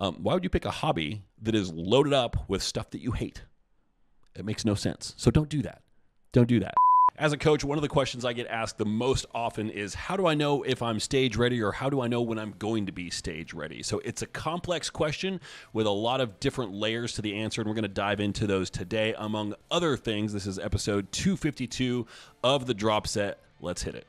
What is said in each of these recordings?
Um, why would you pick a hobby that is loaded up with stuff that you hate? It makes no sense. So don't do that. Don't do that. As a coach, one of the questions I get asked the most often is how do I know if I'm stage ready or how do I know when I'm going to be stage ready? So it's a complex question with a lot of different layers to the answer, and we're going to dive into those today. Among other things, this is episode 252 of the drop set. Let's hit it.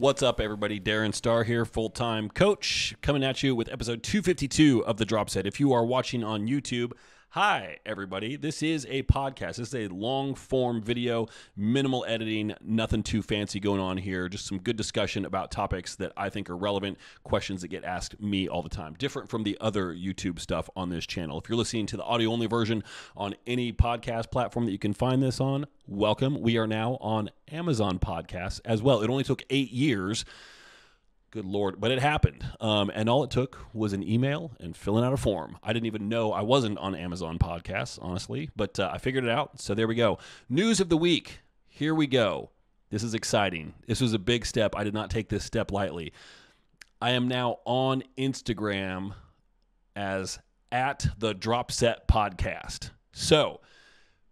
What's up, everybody? Darin Starr here, full time coach, coming at you with episode 252 of The Drop Set. If you are watching on YouTube, Hi, everybody. This is a podcast. This is a long form video, minimal editing, nothing too fancy going on here. Just some good discussion about topics that I think are relevant, questions that get asked me all the time. Different from the other YouTube stuff on this channel. If you're listening to the audio only version on any podcast platform that you can find this on, welcome. We are now on Amazon Podcasts as well. It only took eight years Good Lord. But it happened. Um, and all it took was an email and filling out a form. I didn't even know I wasn't on Amazon Podcasts, honestly, but uh, I figured it out. So there we go. News of the week. Here we go. This is exciting. This was a big step. I did not take this step lightly. I am now on Instagram as at the Drop Set Podcast. So,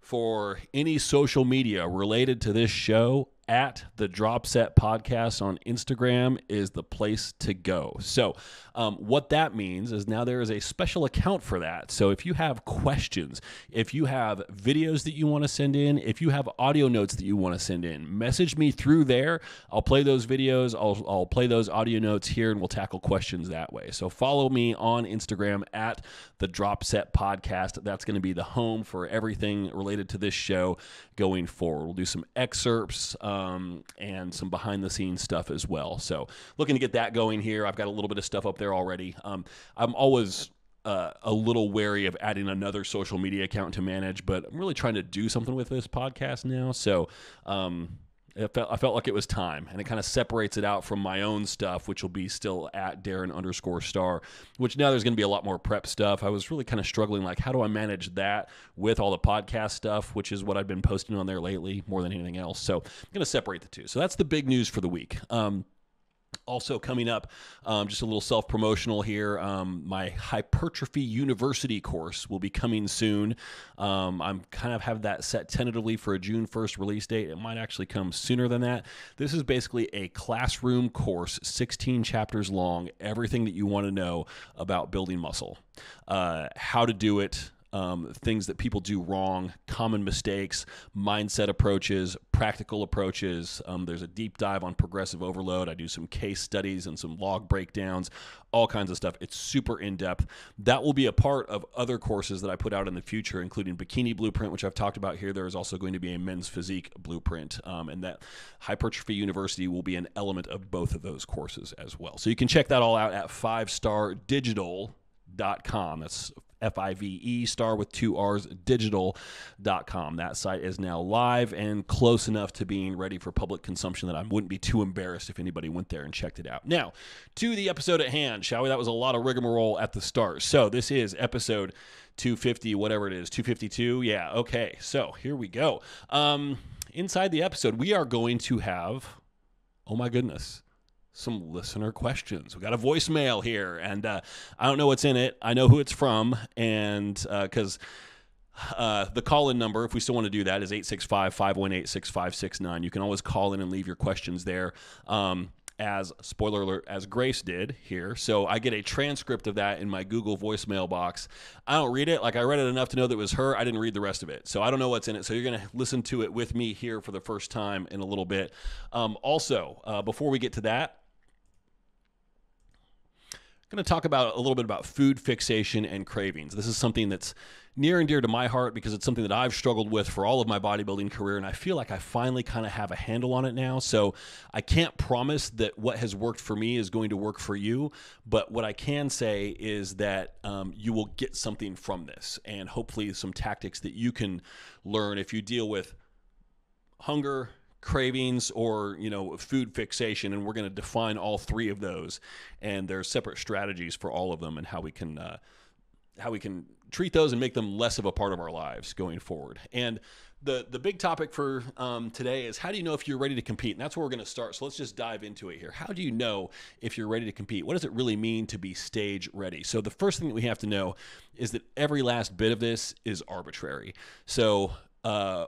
for any social media related to this show, at the Drop Set Podcast on Instagram is the place to go. So, um, what that means is now there is a special account for that. So, if you have questions, if you have videos that you want to send in, if you have audio notes that you want to send in, message me through there. I'll play those videos, I'll, I'll play those audio notes here, and we'll tackle questions that way. So, follow me on Instagram at the Drop Set Podcast. That's going to be the home for everything related to this show going forward. We'll do some excerpts. Um, and some behind the scenes stuff as well. So looking to get that going here. I've got a little bit of stuff up there already. Um, I'm always uh, a little wary of adding another social media account to manage, but I'm really trying to do something with this podcast now. So, um, felt, I felt like it was time, and it kind of separates it out from my own stuff, which will be still at Darin underscore star. Which now there's going to be a lot more prep stuff. I was really kind of struggling, like how do I manage that with all the podcast stuff, which is what I've been posting on there lately more than anything else. So I'm going to separate the two. So that's the big news for the week. Um, also coming up, um, just a little self promotional here. Um, my hypertrophy university course will be coming soon. Um, I'm kind of have that set tentatively for a June 1st release date. It might actually come sooner than that. This is basically a classroom course, 16 chapters long, everything that you want to know about building muscle, uh, how to do it um, things that people do wrong, common mistakes, mindset approaches, practical approaches. Um, there's a deep dive on progressive overload. I do some case studies and some log breakdowns, all kinds of stuff. It's super in depth. That will be a part of other courses that I put out in the future, including Bikini Blueprint, which I've talked about here. There is also going to be a men's physique blueprint, um, and that Hypertrophy University will be an element of both of those courses as well. So you can check that all out at five star digital com. That's F I V E, star with two R's, digital.com. That site is now live and close enough to being ready for public consumption that I wouldn't be too embarrassed if anybody went there and checked it out. Now, to the episode at hand, shall we? That was a lot of rigmarole at the start. So, this is episode 250, whatever it is, 252. Yeah, okay. So, here we go. Um, inside the episode, we are going to have, oh my goodness some listener questions. We got a voicemail here, and uh, I don't know what's in it. I know who it's from, and because. Uh, uh, the call in number, if we still want to do that, is 865 518 6569. You can always call in and leave your questions there. Um, as spoiler alert, as Grace did here. So I get a transcript of that in my Google voicemail box. I don't read it. Like I read it enough to know that it was her. I didn't read the rest of it. So I don't know what's in it. So you're going to listen to it with me here for the first time in a little bit. Um, also, uh, before we get to that, going to talk about a little bit about food fixation and cravings. This is something that's near and dear to my heart because it's something that I've struggled with for all of my bodybuilding career and I feel like I finally kind of have a handle on it now. So I can't promise that what has worked for me is going to work for you, but what I can say is that um, you will get something from this and hopefully some tactics that you can learn if you deal with hunger, cravings or you know food fixation and we're going to define all three of those and there's separate strategies for all of them and how we can uh, how we can treat those and make them less of a part of our lives going forward and the the big topic for um, today is how do you know if you're ready to compete? And that's where we're going to start. So let's just dive into it here. How do you know if you're ready to compete? What does it really mean to be stage ready? So the first thing that we have to know is that every last bit of this is arbitrary. So uh,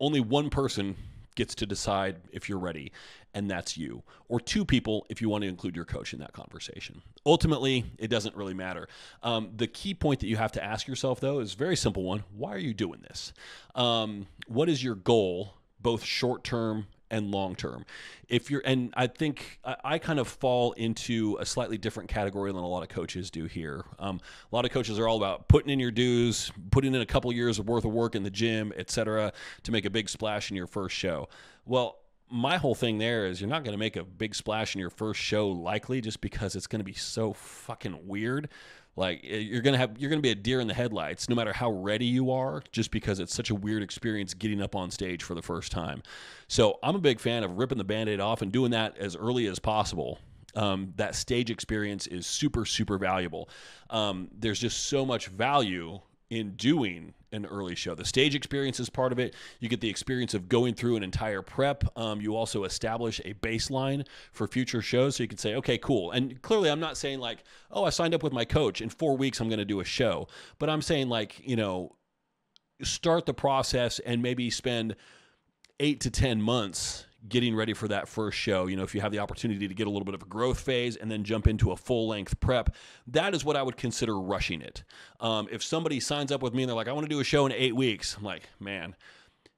only one person gets to decide if you're ready, and that's you, or two people if you want to include your coach in that conversation. Ultimately, it doesn't really matter. Um, the key point that you have to ask yourself, though, is a very simple one why are you doing this? Um, what is your goal, both short term and long term. If you're, and I think I, I, kind of fall into a slightly different category than a lot of coaches do here. Um, a lot of coaches are all about putting in your dues, putting in a couple years of worth of work in the gym, etc., to make a big splash in your first show. Well, my whole thing there is you're not going to make a big splash in your first show likely just because it's going to be so fucking weird like eh, you're gonna have you're gonna be a deer in the headlights no matter how ready you are just because it's such a weird experience getting up on stage for the first time. So i'm a big fan of ripping the band-aid off and doing that as early as possible. Um, that stage experience is super super valuable. Um, there's just so much value in doing an early show. The stage experience is part of it. You get the experience of going through an entire prep. Um, you also establish a baseline for future shows. So you can say, okay, cool. And clearly, I'm not saying like, oh, I signed up with my coach. In four weeks, I'm going to do a show. But I'm saying like, you know, start the process and maybe spend eight to 10 months getting ready for that first show. You know, if you have the opportunity to get a little bit of a growth phase and then jump into a full length prep, that is what I would consider rushing it. Um, if somebody signs up with me and they're like, I want to do a show in eight weeks, I'm like, man,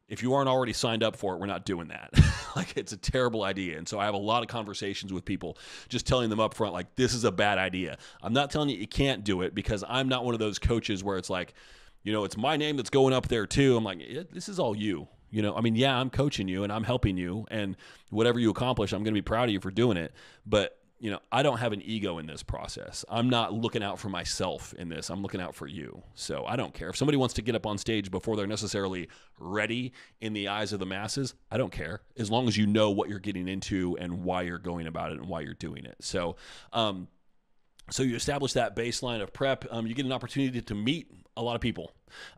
if you aren't already signed up for it, we're not doing that. like it's a terrible idea. And so I have a lot of conversations with people just telling them up front, like, this is a bad idea. I'm not telling you you can't do it because I'm not one of those coaches where it's like, you know, it's my name that's going up there too. I'm like, this is all you. You know, I mean, yeah, I'm coaching you and I'm helping you, and whatever you accomplish, I'm going to be proud of you for doing it. But you know, I don't have an ego in this process. I'm not looking out for myself in this. I'm looking out for you. So I don't care. If somebody wants to get up on stage before they're necessarily ready in the eyes of the masses, I don't care. As long as you know what you're getting into and why you're going about it and why you're doing it. So, um, so you establish that baseline of prep. Um, you get an opportunity to meet a lot of people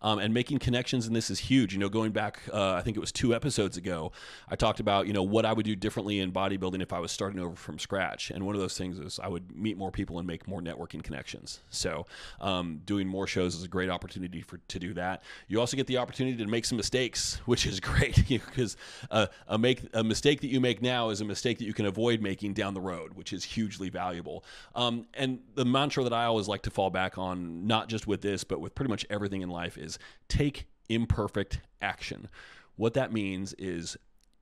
um, and making connections in this is huge. You know going back uh, i think it was two episodes ago i talked about you know what i would do differently in bodybuilding if i was starting over from scratch. And one of those things is i would meet more people and make more networking connections. So um, doing more shows is a great opportunity for to do that. You also get the opportunity to make some mistakes which is great because uh, a make a mistake that you make now is a mistake that you can avoid making down the road which is hugely valuable. Um, and the mantra that i always like to fall back on not just with this but with pretty much everything in life is take imperfect action. What that means is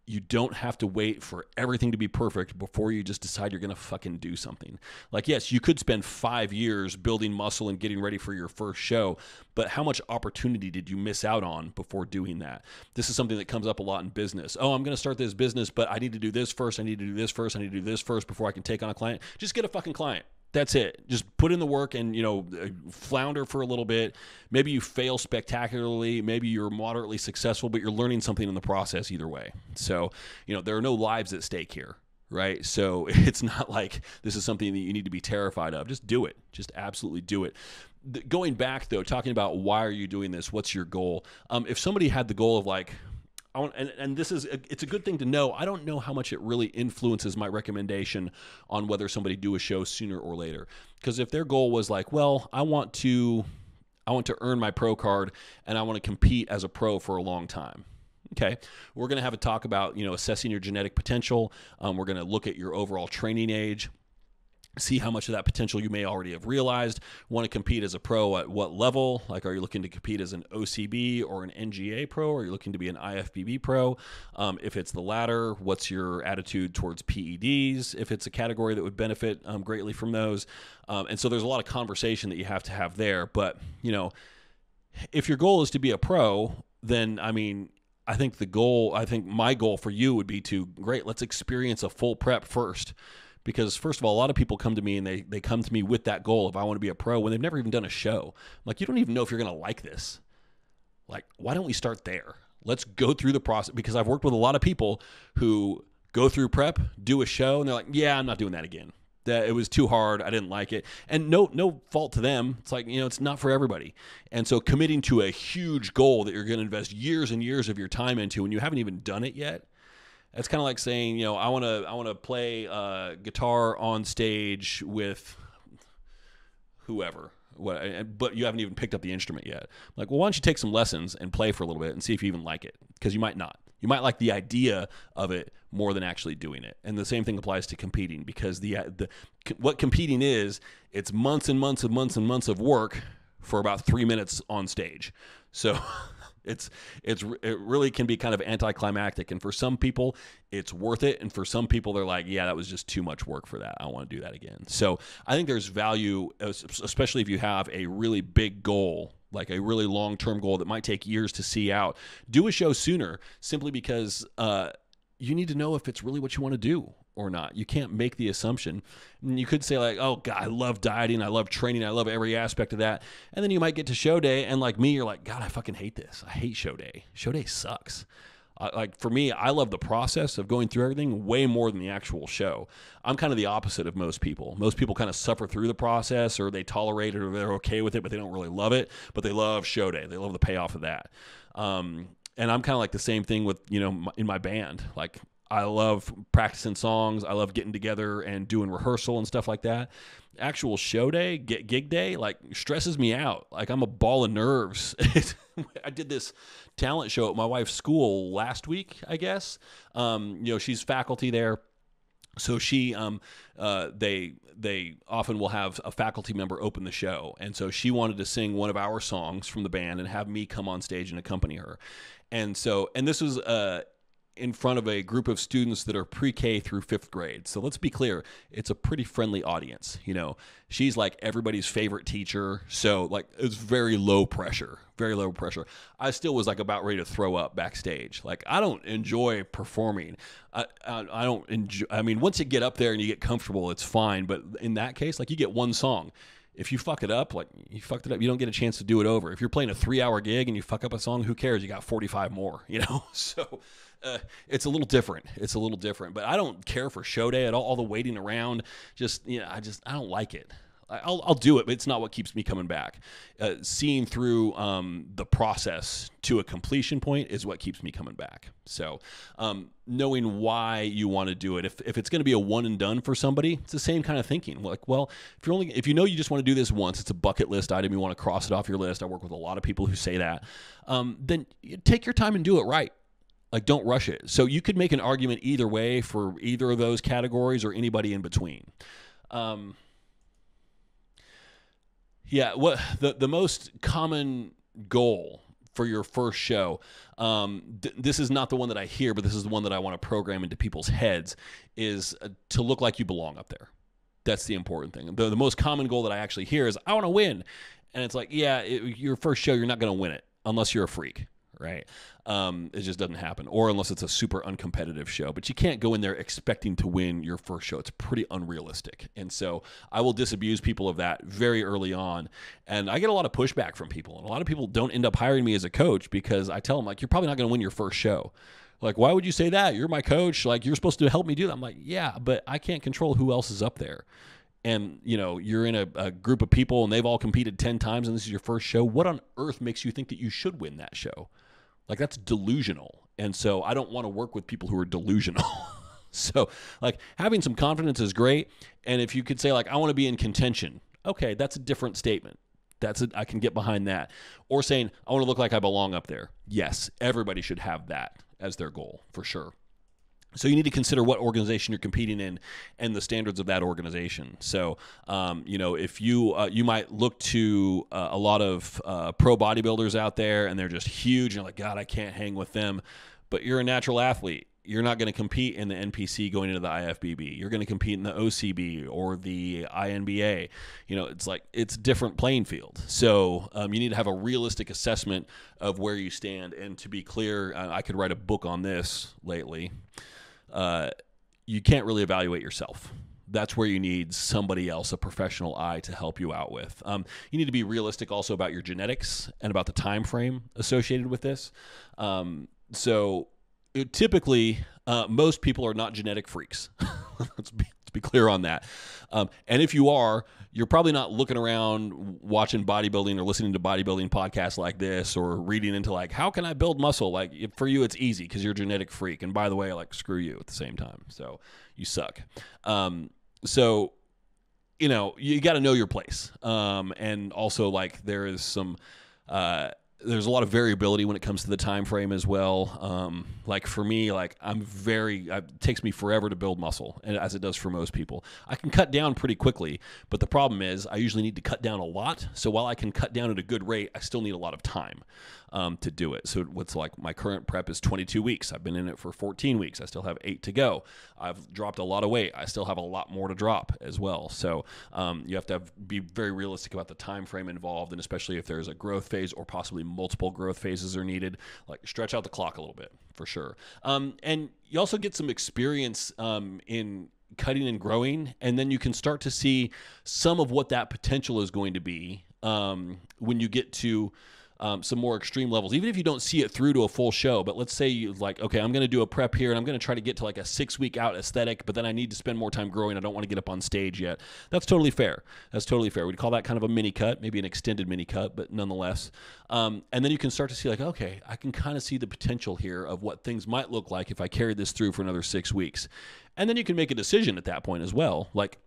you don't have to wait for everything to be perfect before you just decide you're going to fucking do something. Like, yes, you could spend five years building muscle and getting ready for your first show, but how much opportunity did you miss out on before doing that? This is something that comes up a lot in business. Oh, I'm going to start this business, but I need to do this first. I need to do this first. I need to do this first before I can take on a client. Just get a fucking client. That's it. Just put in the work and, you know, uh, flounder for a little bit. Maybe you fail spectacularly. Maybe you're moderately successful, but you're learning something in the process either way. So, you know, there are no lives at stake here, right? So it's not like this is something that you need to be terrified of. Just do it. Just absolutely do it. Going back, though, talking about why are you doing this? What's your goal? Um, if somebody had the goal of like, I want, and, and this is it's a good thing to know. I don't know how much it really influences my recommendation on whether somebody do a show sooner or later. Because if their goal was like, well, I want to, I want to earn my pro card, and I want to compete as a pro for a long time. Okay, we're going to have a talk about you know assessing your genetic potential. Um, we're going to look at your overall training age see how much of that potential you may already have realized. Want to compete as a pro at what level? Like are you looking to compete as an ocb or an nga pro? Or are you looking to be an ifbb pro? Um, if it's the latter what's your attitude towards peds if it's a category that would benefit um, greatly from those? Um, and so there's a lot of conversation that you have to have there. But you know if your goal is to be a pro then i mean I think the goal, I think my goal for you would be to, great, let's experience a full prep first because first of all, a lot of people come to me and they they come to me with that goal of I want to be a pro when they've never even done a show. I'm like you don't even know if you're going to like this. Like why don't we start there? Let's go through the process because I've worked with a lot of people who go through prep, do a show, and they're like, yeah, I'm not doing that again. that it was too hard. I didn't like it, and no no fault to them. It's like you know it's not for everybody, and so committing to a huge goal that you're going to invest years and years of your time into, when you haven't even done it yet. It's kind of like saying, you know, I want to I want to play uh, guitar on stage with whoever, what, but you haven't even picked up the instrument yet. Like, well, why don't you take some lessons and play for a little bit and see if you even like it? Because you might not. You might like the idea of it more than actually doing it. And the same thing applies to competing because the the what competing is, it's months and months and months and months of work for about 3 minutes on stage. So it's it's it really can be kind of anticlimactic and for some people it's worth it and for some people they're like yeah that was just too much work for that. I want to do that again. So i think there's value especially if you have a really big goal like a really long term goal that might take years to see out, do a show sooner simply because uh, you need to know if it's really what you want to do or not. You can't make the assumption. And you could say like, "Oh God, I love dieting. I love training. I love every aspect of that." And then you might get to show day, and like me, you're like, "God, I fucking hate this. I hate show day. Show day sucks." Uh, like for me, I love the process of going through everything way more than the actual show. I'm kind of the opposite of most people. Most people kind of suffer through the process, or they tolerate it, or they're okay with it, but they don't really love it. But they love show day. They love the payoff of that. Um, and I'm kind of like the same thing with you know in my band. Like I love practicing songs. I love getting together and doing rehearsal and stuff like that. Actual show day, get gig day, like stresses me out. Like I'm a ball of nerves. I did this talent show at my wife's school last week, I guess. Um, you know, she's faculty there. So she, um, uh, they they often will have a faculty member open the show, and so she wanted to sing one of our songs from the band and have me come on stage and accompany her, and so and this was uh, in front of a group of students that are pre-K through fifth grade. So let's be clear, it's a pretty friendly audience. You know, she's like everybody's favorite teacher. So like it's very low pressure, very low pressure. I still was like about ready to throw up backstage. Like I don't enjoy performing. I, I, I don't enjoy. I mean, once you get up there and you get comfortable, it's fine. But in that case, like you get one song if you fuck it up, like you fucked it up, you don't get a chance to do it over. If you're playing a three hour gig and you fuck up a song, who cares? You got 45 more, you know? So uh, it's a little different. It's a little different, but I don't care for show day at all. All the waiting around, just you know, I just I don't like it. I'll, I'll do it, but it's not what keeps me coming back. Uh, seeing through um, the process to a completion point is what keeps me coming back. So, um, knowing why you want to do it, if, if it's going to be a one and done for somebody, it's the same kind of thinking. Like, well, if you're only if you know you just want to do this once, it's a bucket list item. You want to cross it off your list. I work with a lot of people who say that. Um, then take your time and do it right like don't rush it so you could make an argument either way for either of those categories or anybody in between um, yeah what the, the most common goal for your first show um, th- this is not the one that i hear but this is the one that i want to program into people's heads is uh, to look like you belong up there. That's the important thing. The, the most common goal that i actually hear is i want to win. And it's like yeah it, your first show you're not going to win it unless you're a freak right? Um, it just doesn't happen, or unless it's a super uncompetitive show. But you can't go in there expecting to win your first show. It's pretty unrealistic. And so I will disabuse people of that very early on. And I get a lot of pushback from people, and a lot of people don't end up hiring me as a coach because I tell them like, you're probably not going to win your first show. Like, why would you say that? You're my coach. Like, you're supposed to help me do that. I'm like, yeah, but I can't control who else is up there and you know you're in a, a, group of people and they've all competed 10 times and this is your first show what on earth makes you think that you should win that show like that's delusional. And so I don't want to work with people who are delusional. so like having some confidence is great. And if you could say like I want to be in contention, okay, that's a different statement. That's a, I can get behind that. Or saying I want to look like I belong up there. Yes, everybody should have that as their goal for sure. So you need to consider what organization you're competing in and the standards of that organization. So, um, you know, if you uh, you might look to uh, a lot of uh, pro bodybuilders out there, and they're just huge, and you're like, God, I can't hang with them. But you're a natural athlete. You're not going to compete in the NPC going into the IFBB. You're going to compete in the OCB or the INBA. You know, it's like it's different playing field. So um, you need to have a realistic assessment of where you stand. And to be clear, I could write a book on this lately uh, you can't really evaluate yourself. That's where you need somebody else, a professional eye, to help you out with. Um, you need to be realistic also about your genetics and about the time frame associated with this. Um, so, it, typically, uh, most people are not genetic freaks. let's, be, let's be clear on that. Um, and if you are, you're probably not looking around watching bodybuilding or listening to bodybuilding podcasts like this or reading into like how can I build muscle? Like for you, it's easy because you're a genetic freak. And by the way, like screw you at the same time. So you suck. Um, so you know you got to know your place. Um, and also like there is some. Uh, there's a lot of variability when it comes to the time frame as well. Um, like for me, like I'm very it takes me forever to build muscle, and as it does for most people. I can cut down pretty quickly, but the problem is I usually need to cut down a lot. So while I can cut down at a good rate, I still need a lot of time um, to do it. So what's like my current prep is 22 weeks. I've been in it for 14 weeks. I still have eight to go. I've dropped a lot of weight. I still have a lot more to drop as well. So um, you have to have, be very realistic about the time frame involved, and especially if there's a growth phase or possibly multiple growth phases are needed, like stretch out the clock a little bit for sure. Um, and you also get some experience um, in cutting and growing, and then you can start to see some of what that potential is going to be um, when you get to um, some more extreme levels, even if you don't see it through to a full show. But let's say you like, okay, I'm going to do a prep here and I'm going to try to get to like a six week out aesthetic, but then I need to spend more time growing. I don't want to get up on stage yet. That's totally fair. That's totally fair. We'd call that kind of a mini cut, maybe an extended mini cut, but nonetheless. Um, and then you can start to see like, okay, I can kind of see the potential here of what things might look like if I carried this through for another six weeks. And then you can make a decision at that point as well. Like,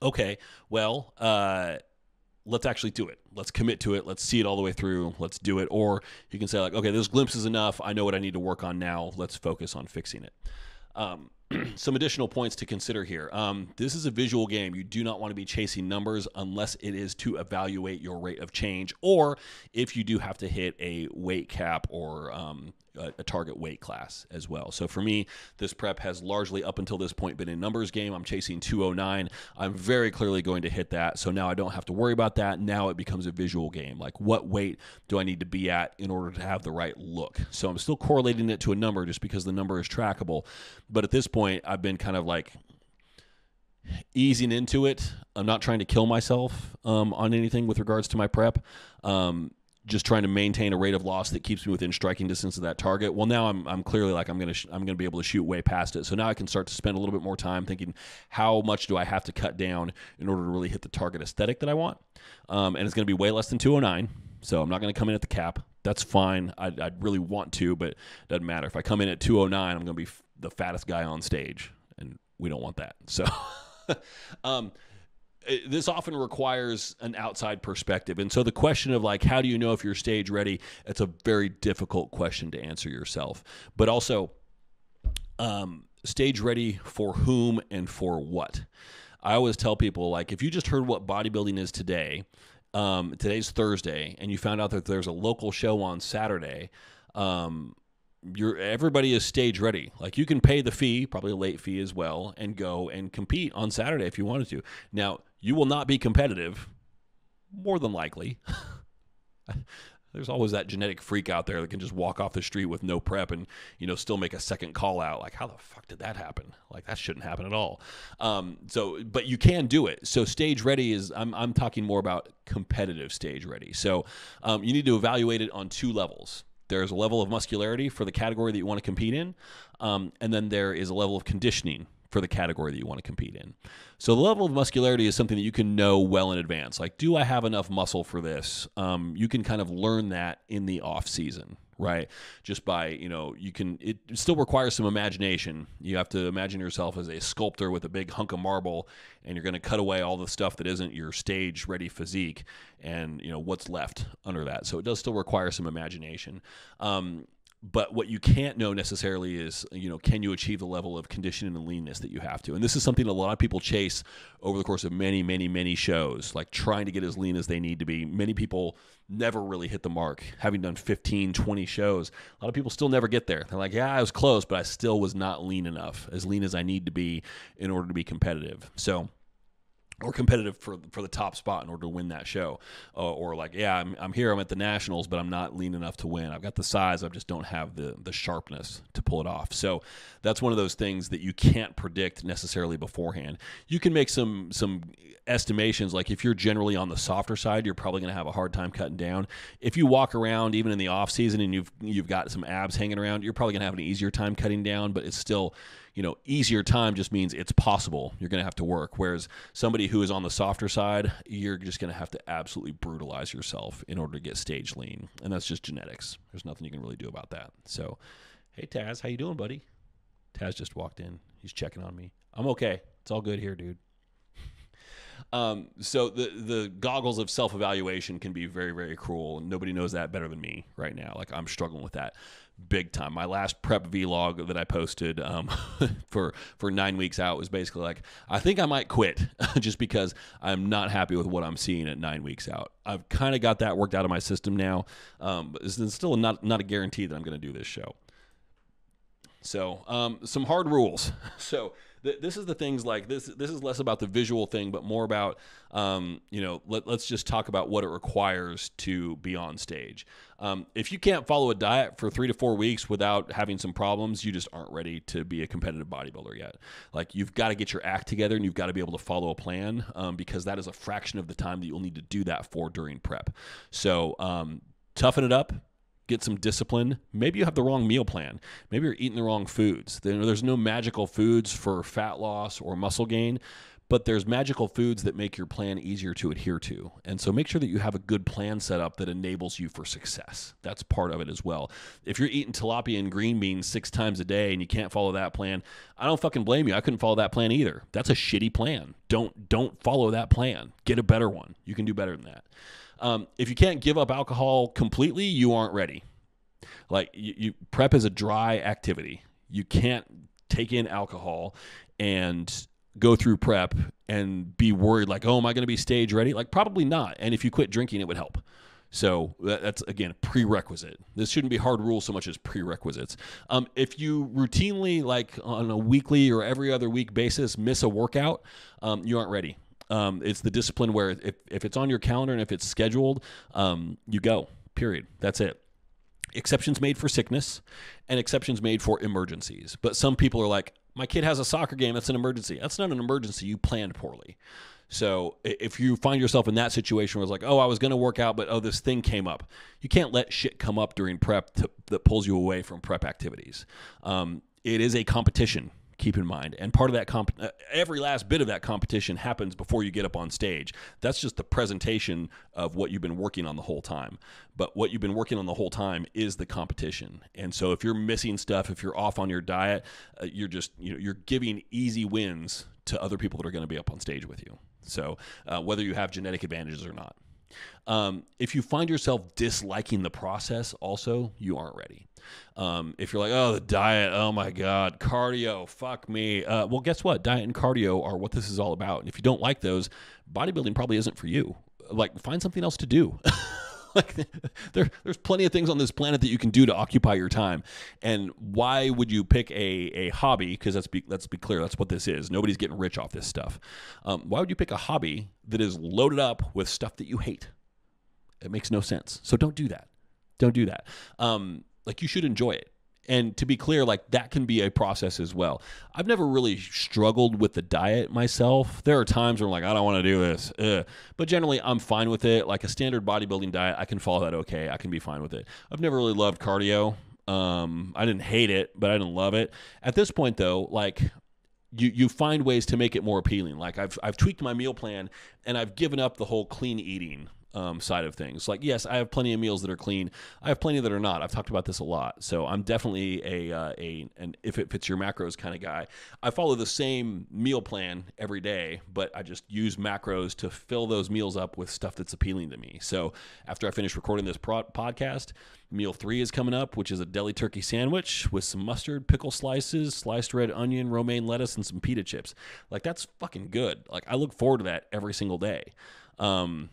okay, well, uh, let's actually do it. Let's commit to it. Let's see it all the way through. Let's do it. Or you can say, like, okay, this glimpse is enough. I know what I need to work on now. Let's focus on fixing it. Um, some additional points to consider here. Um, this is a visual game. You do not want to be chasing numbers unless it is to evaluate your rate of change, or if you do have to hit a weight cap or um, a, target weight class as well. So for me, this prep has largely up until this point been a numbers game. I'm chasing 209. I'm very clearly going to hit that. So now I don't have to worry about that. Now it becomes a visual game. Like what weight do I need to be at in order to have the right look? So I'm still correlating it to a number just because the number is trackable. But at this point, I've been kind of like easing into it. I'm not trying to kill myself um, on anything with regards to my prep. Um, just trying to maintain a rate of loss that keeps me within striking distance of that target. Well, now I'm, I'm clearly like I'm gonna sh- I'm gonna be able to shoot way past it. So now I can start to spend a little bit more time thinking how much do I have to cut down in order to really hit the target aesthetic that I want, um, and it's gonna be way less than 209. So I'm not gonna come in at the cap. That's fine. I'd, I'd really want to, but it doesn't matter. If I come in at 209, I'm gonna be f- the fattest guy on stage, and we don't want that. So. um, this often requires an outside perspective. And so the question of like, how do you know if you're stage ready? It's a very difficult question to answer yourself. But also, um, stage ready for whom and for what? I always tell people like, if you just heard what bodybuilding is today, um, today's Thursday, and you found out that there's a local show on Saturday, um, you're everybody is stage ready. Like you can pay the fee, probably a late fee as well, and go and compete on Saturday if you wanted to. Now, you will not be competitive, more than likely. There's always that genetic freak out there that can just walk off the street with no prep and you know still make a second call out. Like, how the fuck did that happen? Like, that shouldn't happen at all. Um, so, but you can do it. So, stage ready is I'm I'm talking more about competitive stage ready. So, um, you need to evaluate it on two levels. There's a level of muscularity for the category that you want to compete in, um, and then there is a level of conditioning for the category that you want to compete in. So the level of muscularity is something that you can know well in advance. Like, do I have enough muscle for this? Um, you can kind of learn that in the off season, right? Just by you know, you can. It still requires some imagination. You have to imagine yourself as a sculptor with a big hunk of marble, and you're going to cut away all the stuff that isn't your stage ready physique, and you know what's left under that. So it does still require some imagination. Um, but what you can't know necessarily is you know can you achieve the level of conditioning and leanness that you have to? And this is something a lot of people chase over the course of many many many shows like trying to get as lean as they need to be. Many people never really hit the mark having done 15 20 shows. A lot of people still never get there. They're like yeah i was close but i still was not lean enough as lean as i need to be in order to be competitive. So or competitive for for the top spot in order to win that show, uh, or like, yeah, I'm, I'm here, I'm at the nationals, but I'm not lean enough to win. I've got the size, I just don't have the the sharpness to pull it off. So that's one of those things that you can't predict necessarily beforehand. You can make some some estimations, like if you're generally on the softer side, you're probably going to have a hard time cutting down. If you walk around even in the off season and you've you've got some abs hanging around, you're probably going to have an easier time cutting down, but it's still you know, easier time just means it's possible. You're going to have to work. Whereas somebody who is on the softer side, you're just going to have to absolutely brutalize yourself in order to get stage lean, and that's just genetics. There's nothing you can really do about that. So, hey Taz, how you doing, buddy? Taz just walked in. He's checking on me. I'm okay. It's all good here, dude. Um, so the the goggles of self evaluation can be very very cruel, and nobody knows that better than me right now. Like I'm struggling with that big time. My last prep vlog that I posted um, for for nine weeks out was basically like I think I might quit just because I'm not happy with what I'm seeing at nine weeks out. I've kind of got that worked out of my system now, um, but it's still not not a guarantee that I'm going to do this show. So um, some hard rules. So th- this is the things like this. This is less about the visual thing, but more about um, you know. Let, us just talk about what it requires to be on stage. Um, if you can't follow a diet for three to four weeks without having some problems, you just aren't ready to be a competitive bodybuilder yet. Like you've got to get your act together and you've got to be able to follow a plan um, because that is a fraction of the time that you'll need to do that for during prep. So um, toughen it up get some discipline. Maybe you have the wrong meal plan. Maybe you're eating the wrong foods. There's no magical foods for fat loss or muscle gain, but there's magical foods that make your plan easier to adhere to. And so make sure that you have a good plan set up that enables you for success. That's part of it as well. If you're eating tilapia and green beans six times a day and you can't follow that plan, I don't fucking blame you. I couldn't follow that plan either. That's a shitty plan. Don't don't follow that plan. Get a better one. You can do better than that. Um, if you can't give up alcohol completely, you aren't ready. Like you, you prep is a dry activity. You can't take in alcohol and go through prep and be worried like, oh, am I going to be stage ready? Like probably not. And if you quit drinking, it would help. So that's again a prerequisite. This shouldn't be hard rules so much as prerequisites. Um, if you routinely, like on a weekly or every other week basis, miss a workout, um, you aren't ready. Um, it's the discipline where if, if it's on your calendar and if it's scheduled, um, you go, period. That's it. Exceptions made for sickness and exceptions made for emergencies. But some people are like, my kid has a soccer game, that's an emergency. That's not an emergency. You planned poorly. So if you find yourself in that situation where it's like, oh, I was going to work out, but oh, this thing came up, you can't let shit come up during prep to, that pulls you away from prep activities. Um, it is a competition keep in mind. And part of that comp, uh, every last bit of that competition happens before you get up on stage. That's just the presentation of what you've been working on the whole time. But what you've been working on the whole time is the competition. And so if you're missing stuff, if you're off on your diet, uh, you're just you know you're giving easy wins to other people that are going to be up on stage with you. So uh, whether you have genetic advantages or not. Um, if you find yourself disliking the process, also, you aren't ready. Um, if you're like, oh, the diet, oh my God, cardio, fuck me. Uh, well, guess what? Diet and cardio are what this is all about. And if you don't like those, bodybuilding probably isn't for you. Like, find something else to do. like there, there's plenty of things on this planet that you can do to occupy your time. And why would you pick a, a hobby? Because let's be let's be clear, that's what this is. Nobody's getting rich off this stuff. Um, why would you pick a hobby that is loaded up with stuff that you hate? It makes no sense. So don't do that. Don't do that. Um, like you should enjoy it. And to be clear, like that can be a process as well. I've never really struggled with the diet myself. There are times where I'm like, I don't want to do this. Ugh. But generally, I'm fine with it. Like a standard bodybuilding diet, I can follow that okay. I can be fine with it. I've never really loved cardio. Um, I didn't hate it, but I didn't love it. At this point, though, like you you find ways to make it more appealing. Like I've I've tweaked my meal plan and I've given up the whole clean eating um, side of things. Like, yes, I have plenty of meals that are clean. I have plenty that are not. I've talked about this a lot. So I'm definitely a uh, a and if it fits your macros kind of guy. I follow the same meal plan every day, but I just use macros to fill those meals up with stuff that's appealing to me. So after I finish recording this pro- podcast, meal three is coming up, which is a deli turkey sandwich with some mustard, pickle slices, sliced red onion, romaine lettuce, and some pita chips. Like that's fucking good. Like I look forward to that every single day. Um,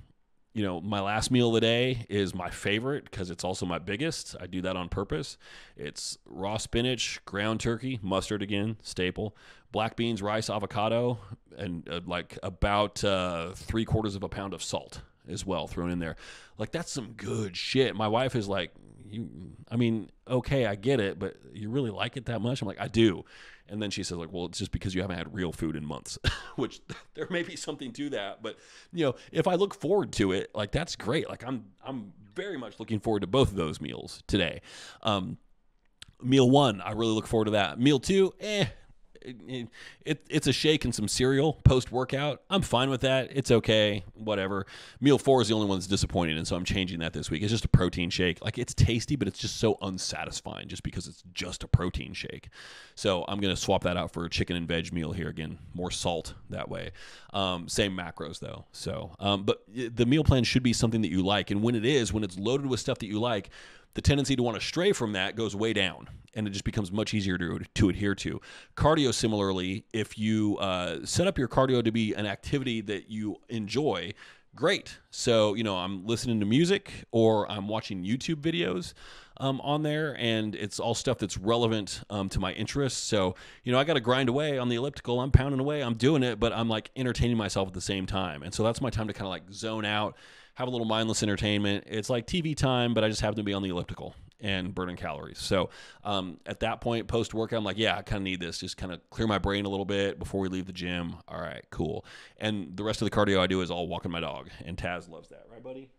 you know, my last meal of the day is my favorite because it's also my biggest. I do that on purpose. It's raw spinach, ground turkey, mustard again, staple, black beans, rice, avocado, and uh, like about uh, three quarters of a pound of salt as well thrown in there. Like that's some good shit. My wife is like, you, I mean, okay, I get it, but you really like it that much? I'm like, I do. And then she says, like, well, it's just because you haven't had real food in months, which there may be something to that. But you know, if I look forward to it, like that's great. Like I'm I'm very much looking forward to both of those meals today. Um, meal one, I really look forward to that. Meal two, eh, it, it, it's a shake and some cereal post workout. I'm fine with that. It's okay, whatever. Meal four is the only one that's disappointing, and so I'm changing that this week. It's just a protein shake. Like it's tasty, but it's just so unsatisfying just because it's just a protein shake. So I'm gonna swap that out for a chicken and veg meal here again. More salt that way. Um, same macros though. So, um, but the meal plan should be something that you like, and when it is, when it's loaded with stuff that you like the tendency to want to stray from that goes way down and it just becomes much easier to, to adhere to. Cardio, similarly, if you uh, set up your cardio to be an activity that you enjoy, great. So, you know, I'm listening to music or I'm watching YouTube videos um, on there, and it's all stuff that's relevant um, to my interests. So, you know, I got to grind away on the elliptical. I'm pounding away, I'm doing it, but I'm like entertaining myself at the same time. And so that's my time to kind of like zone out have a little mindless entertainment. It's like TV time, but I just happen to be on the elliptical and burning calories. So um, at that point, post workout, I'm like, yeah, I kind of need this. Just kind of clear my brain a little bit before we leave the gym. All right, cool. And the rest of the cardio I do is all walking my dog. And Taz loves that, right, buddy?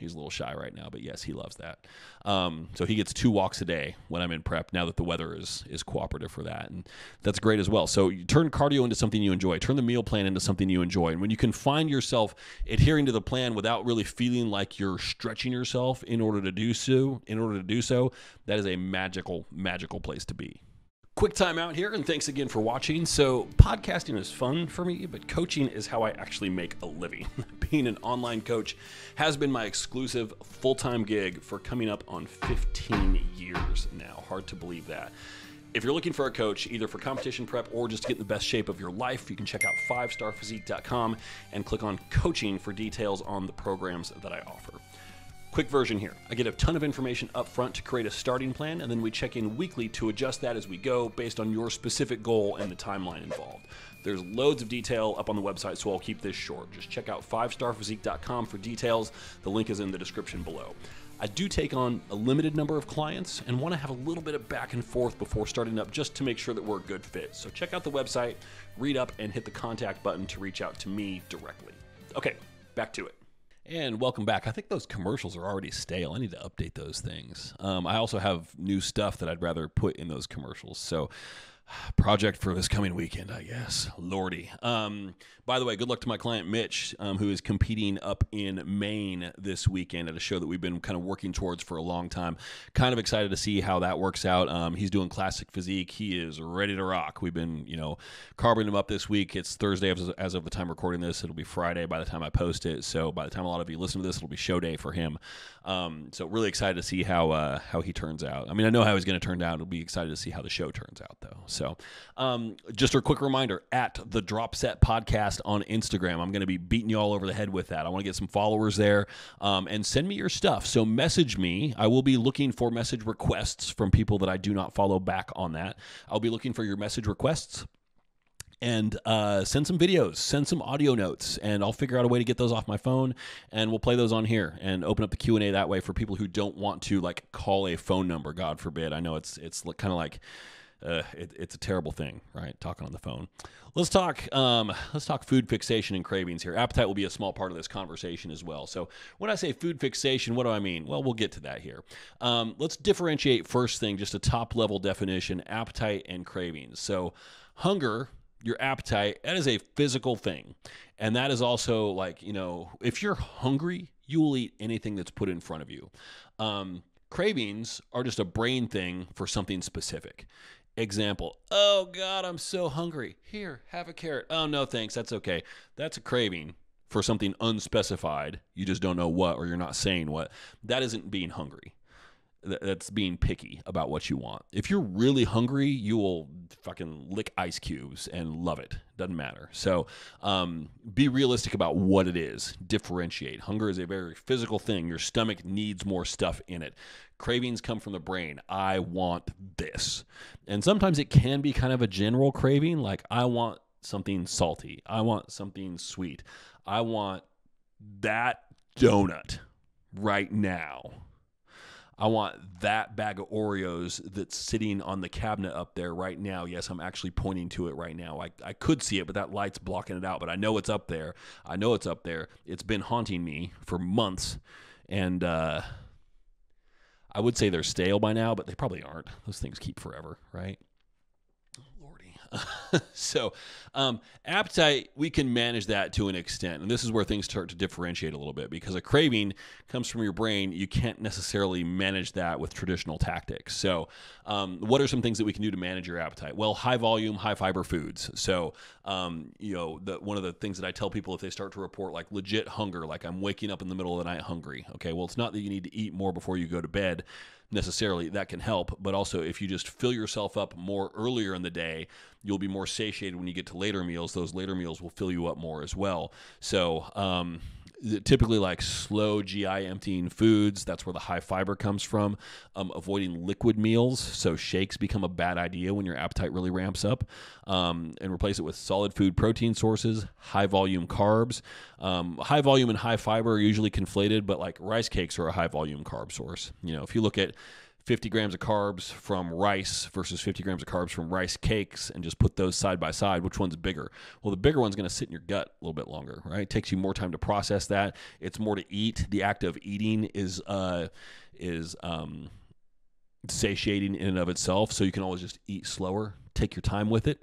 He's a little shy right now, but yes, he loves that. Um, so he gets two walks a day when I'm in prep. Now that the weather is is cooperative for that, and that's great as well. So you turn cardio into something you enjoy. Turn the meal plan into something you enjoy. And when you can find yourself adhering to the plan without really feeling like you're stretching yourself in order to do so, in order to do so, that is a magical, magical place to be. Quick time out here, and thanks again for watching. So, podcasting is fun for me, but coaching is how I actually make a living. Being an online coach has been my exclusive full time gig for coming up on 15 years now. Hard to believe that. If you're looking for a coach, either for competition prep or just to get in the best shape of your life, you can check out 5starphysique.com and click on coaching for details on the programs that I offer. Quick version here. I get a ton of information up front to create a starting plan, and then we check in weekly to adjust that as we go based on your specific goal and the timeline involved. There's loads of detail up on the website, so I'll keep this short. Just check out 5starphysique.com for details. The link is in the description below. I do take on a limited number of clients and want to have a little bit of back and forth before starting up just to make sure that we're a good fit. So check out the website, read up, and hit the contact button to reach out to me directly. Okay, back to it. And welcome back. I think those commercials are already stale. I need to update those things. Um, I also have new stuff that I'd rather put in those commercials. So project for this coming weekend, I guess. Lordy. Um, by the way, good luck to my client Mitch, um, who is competing up in Maine this weekend at a show that we've been kind of working towards for a long time. Kind of excited to see how that works out. Um, he's doing classic physique. He is ready to rock. We've been, you know, carving him up this week. It's Thursday as, as of the time recording this. It'll be Friday by the time I post it. So by the time a lot of you listen to this, it'll be show day for him. Um, so really excited to see how uh, how he turns out. I mean, I know how he's going to turn out. It'll be excited to see how the show turns out, though. So um, just a quick reminder: at the Drop Set Podcast on Instagram. I'm going to be beating you all over the head with that. I want to get some followers there um, and send me your stuff. So message me. I will be looking for message requests from people that I do not follow back on that. I'll be looking for your message requests and uh, send some videos, send some audio notes, and I'll figure out a way to get those off my phone, and we'll play those on here and open up the Q and A that way for people who don't want to like call a phone number. God forbid. I know it's it's kind of like uh, it, it's a terrible thing, right? Talking on the phone. Let's talk. Um, let's talk food fixation and cravings here. Appetite will be a small part of this conversation as well. So when I say food fixation, what do I mean? Well, we'll get to that here. Um, let's differentiate first thing, just a top level definition: appetite and cravings. So hunger your appetite that is a physical thing and that is also like you know if you're hungry you will eat anything that's put in front of you um, cravings are just a brain thing for something specific Example, oh God, I'm so hungry. Here, have a carrot. Oh no, thanks. That's okay. That's a craving for something unspecified. You just don't know what, or you're not saying what. That isn't being hungry. That's being picky about what you want. If you're really hungry, you will fucking lick ice cubes and love it. Doesn't matter. So um, be realistic about what it is. Differentiate. Hunger is a very physical thing. Your stomach needs more stuff in it. Cravings come from the brain. I want this. And sometimes it can be kind of a general craving, like I want something salty. I want something sweet. I want that donut right now I want that bag of Oreos that's sitting on the cabinet up there right now. Yes, I'm actually pointing to it right now. I, I could see it, but that light's blocking it out. But I know it's up there. I know it's up there. It's been haunting me for months. And uh, I would say they're stale by now, but they probably aren't. Those things keep forever, right? so, um, appetite, we can manage that to an extent. And this is where things start to differentiate a little bit because a craving comes from your brain. You can't necessarily manage that with traditional tactics. So, um, what are some things that we can do to manage your appetite? Well, high volume, high fiber foods. So, um, you know, the, one of the things that I tell people if they start to report like legit hunger, like I'm waking up in the middle of the night hungry. Okay, well, it's not that you need to eat more before you go to bed necessarily that can help but also if you just fill yourself up more earlier in the day you'll be more satiated when you get to later meals. Those later meals will fill you up more as well. So um, typically like slow GI emptying foods. That's where the high fiber comes from. Um, avoiding liquid meals. So shakes become a bad idea when your appetite really ramps up. Um, and replace it with solid food protein sources, high volume carbs. Um, high volume and high fiber are usually conflated, but like rice cakes are a high volume carb source. You know, if you look at 50 grams of carbs from rice versus 50 grams of carbs from rice cakes and just put those side by side, which one's bigger? Well, the bigger one's going to sit in your gut a little bit longer, right? It takes you more time to process that. It's more to eat. The act of eating is uh, is um, satiating in and of itself, so you can always just eat slower. Take your time with it.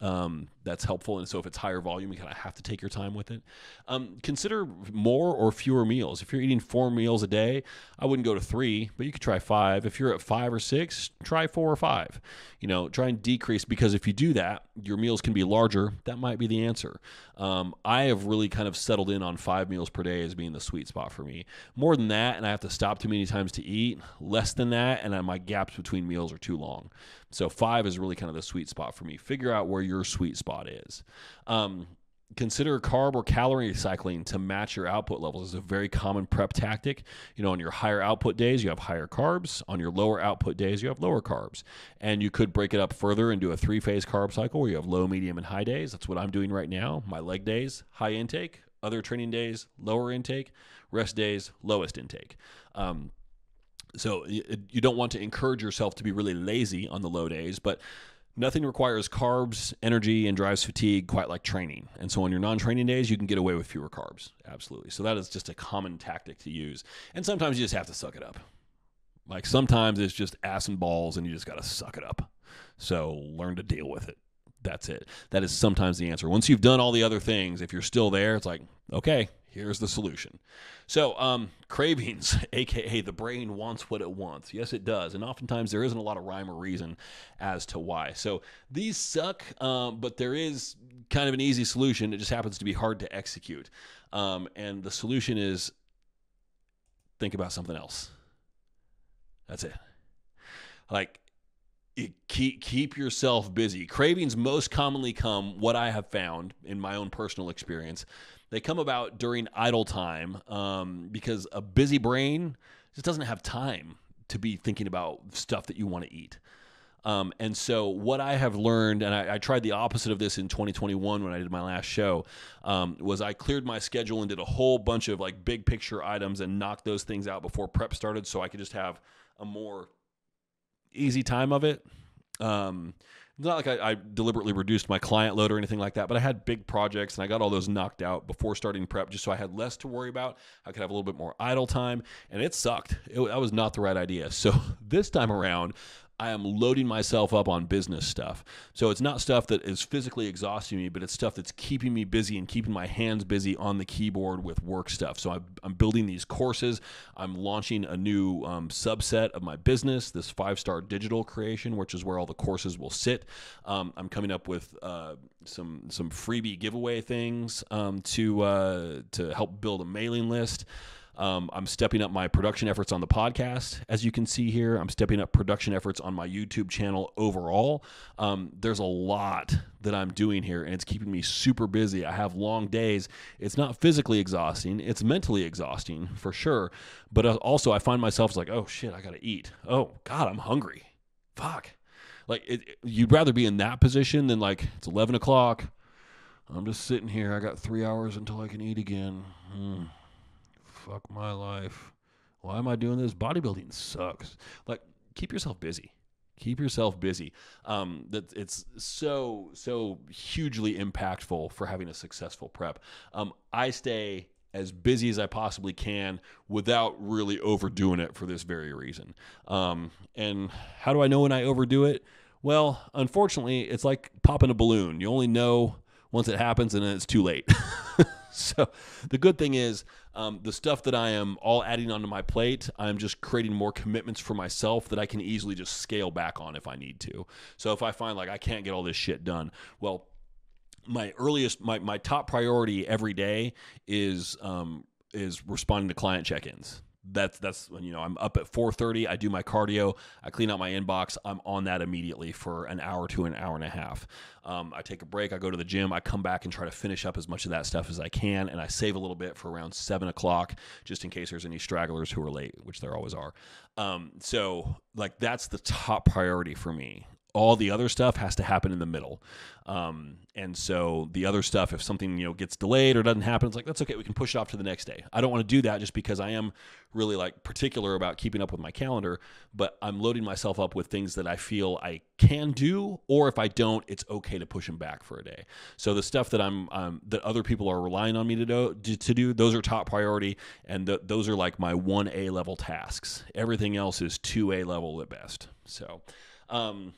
Um, that's helpful. And so if it's higher volume, you kind of have to take your time with it. Um, consider more or fewer meals. If you're eating four meals a day, I wouldn't go to three, but you could try five. If you're at five or six, try four or five. You know, try and decrease because if you do that, your meals can be larger. That might be the answer. Um, I have really kind of settled in on five meals per day as being the sweet spot for me. More than that, and I have to stop too many times to eat. Less than that, and my gaps between meals are too long. So five is really kind of the sweet spot for me. Figure out where your sweet spot is. Um, consider carb or calorie cycling to match your output levels is a very common prep tactic. You know on your higher output days you have higher carbs. On your lower output days you have lower carbs. And you could break it up further and do a three phase carb cycle where you have low medium and high days. That's what i'm doing right now. My leg days high intake. Other training days lower intake. Rest days lowest intake. Um, so you don't want to encourage yourself to be really lazy on the low days but Nothing requires carbs, energy, and drives fatigue quite like training. And so on your non training days, you can get away with fewer carbs. Absolutely. So that is just a common tactic to use. And sometimes you just have to suck it up. Like sometimes it's just ass and balls and you just got to suck it up. So learn to deal with it. That's it. That is sometimes the answer. Once you've done all the other things, if you're still there, it's like, okay, here's the solution. So, um, cravings, aka the brain wants what it wants. Yes, it does. And oftentimes there isn't a lot of rhyme or reason as to why. So, these suck, um, but there is kind of an easy solution. It just happens to be hard to execute. Um, and the solution is think about something else. That's it. Like, keep keep yourself busy. Cravings most commonly come what I have found in my own personal experience they come about during idle time um, because a busy brain just doesn't have time to be thinking about stuff that you want to eat. Um, and so, what I have learned, and I, I, tried the opposite of this in 2021 when I did my last show, um, was I cleared my schedule and did a whole bunch of like big picture items and knocked those things out before prep started so I could just have a more easy time of it. Um, not like I, I, deliberately reduced my client load or anything like that, but I had big projects and I got all those knocked out before starting prep just so I had less to worry about. I could have a little bit more idle time, and it sucked. It, that was not the right idea. So this time around, I am loading myself up on business stuff. So it's not stuff that is physically exhausting me, but it's stuff that's keeping me busy and keeping my hands busy on the keyboard with work stuff. So I'm, I'm building these courses. I'm launching a new um, subset of my business, this five star digital creation, which is where all the courses will sit. Um, I'm coming up with uh, some some freebie giveaway things um, to uh, to help build a mailing list. Um, I'm stepping up my production efforts on the podcast, as you can see here. I'm stepping up production efforts on my YouTube channel overall. Um, there's a lot that I'm doing here, and it's keeping me super busy. I have long days. It's not physically exhausting, it's mentally exhausting for sure. But uh, also, I find myself like, oh shit, I got to eat. Oh, God, I'm hungry. Fuck. Like, it, you'd rather be in that position than like, it's 11 o'clock. I'm just sitting here. I got three hours until I can eat again. Hmm fuck my life. Why am I doing this? Bodybuilding sucks. Like, keep yourself busy. Keep yourself busy. Um, that it's so so hugely impactful for having a successful prep. Um, I stay as busy as I possibly can without really overdoing it for this very reason. Um, and how do I know when I overdo it? Well, unfortunately, it's like popping a balloon. You only know once it happens and then it's too late. so the good thing is um, the stuff that I am all adding onto my plate, I'm just creating more commitments for myself that I can easily just scale back on if I need to. So if I find like I can't get all this shit done, well, my earliest, my, my top priority every day is um, is responding to client check-ins that's that's when you know I'm up at 4:30. I do my cardio. I clean out my inbox. I'm on that immediately for an hour to an hour and a half. Um, I take a break. I go to the gym. I come back and try to finish up as much of that stuff as I can, and I save a little bit for around seven o'clock, just in case there's any stragglers who are late, which there always are. Um, so like that's the top priority for me all the other stuff has to happen in the middle. Um, and so the other stuff, if something you know gets delayed or doesn't happen, it's like that's okay. We can push it off to the next day. I don't want to do that just because I am really like particular about keeping up with my calendar. But I'm loading myself up with things that I feel I can do, or if I don't, it's okay to push them back for a day. So the stuff that I'm um, that other people are relying on me to do, to do those are top priority, and th- those are like my one A level tasks. Everything else is two A level at best. So. Um,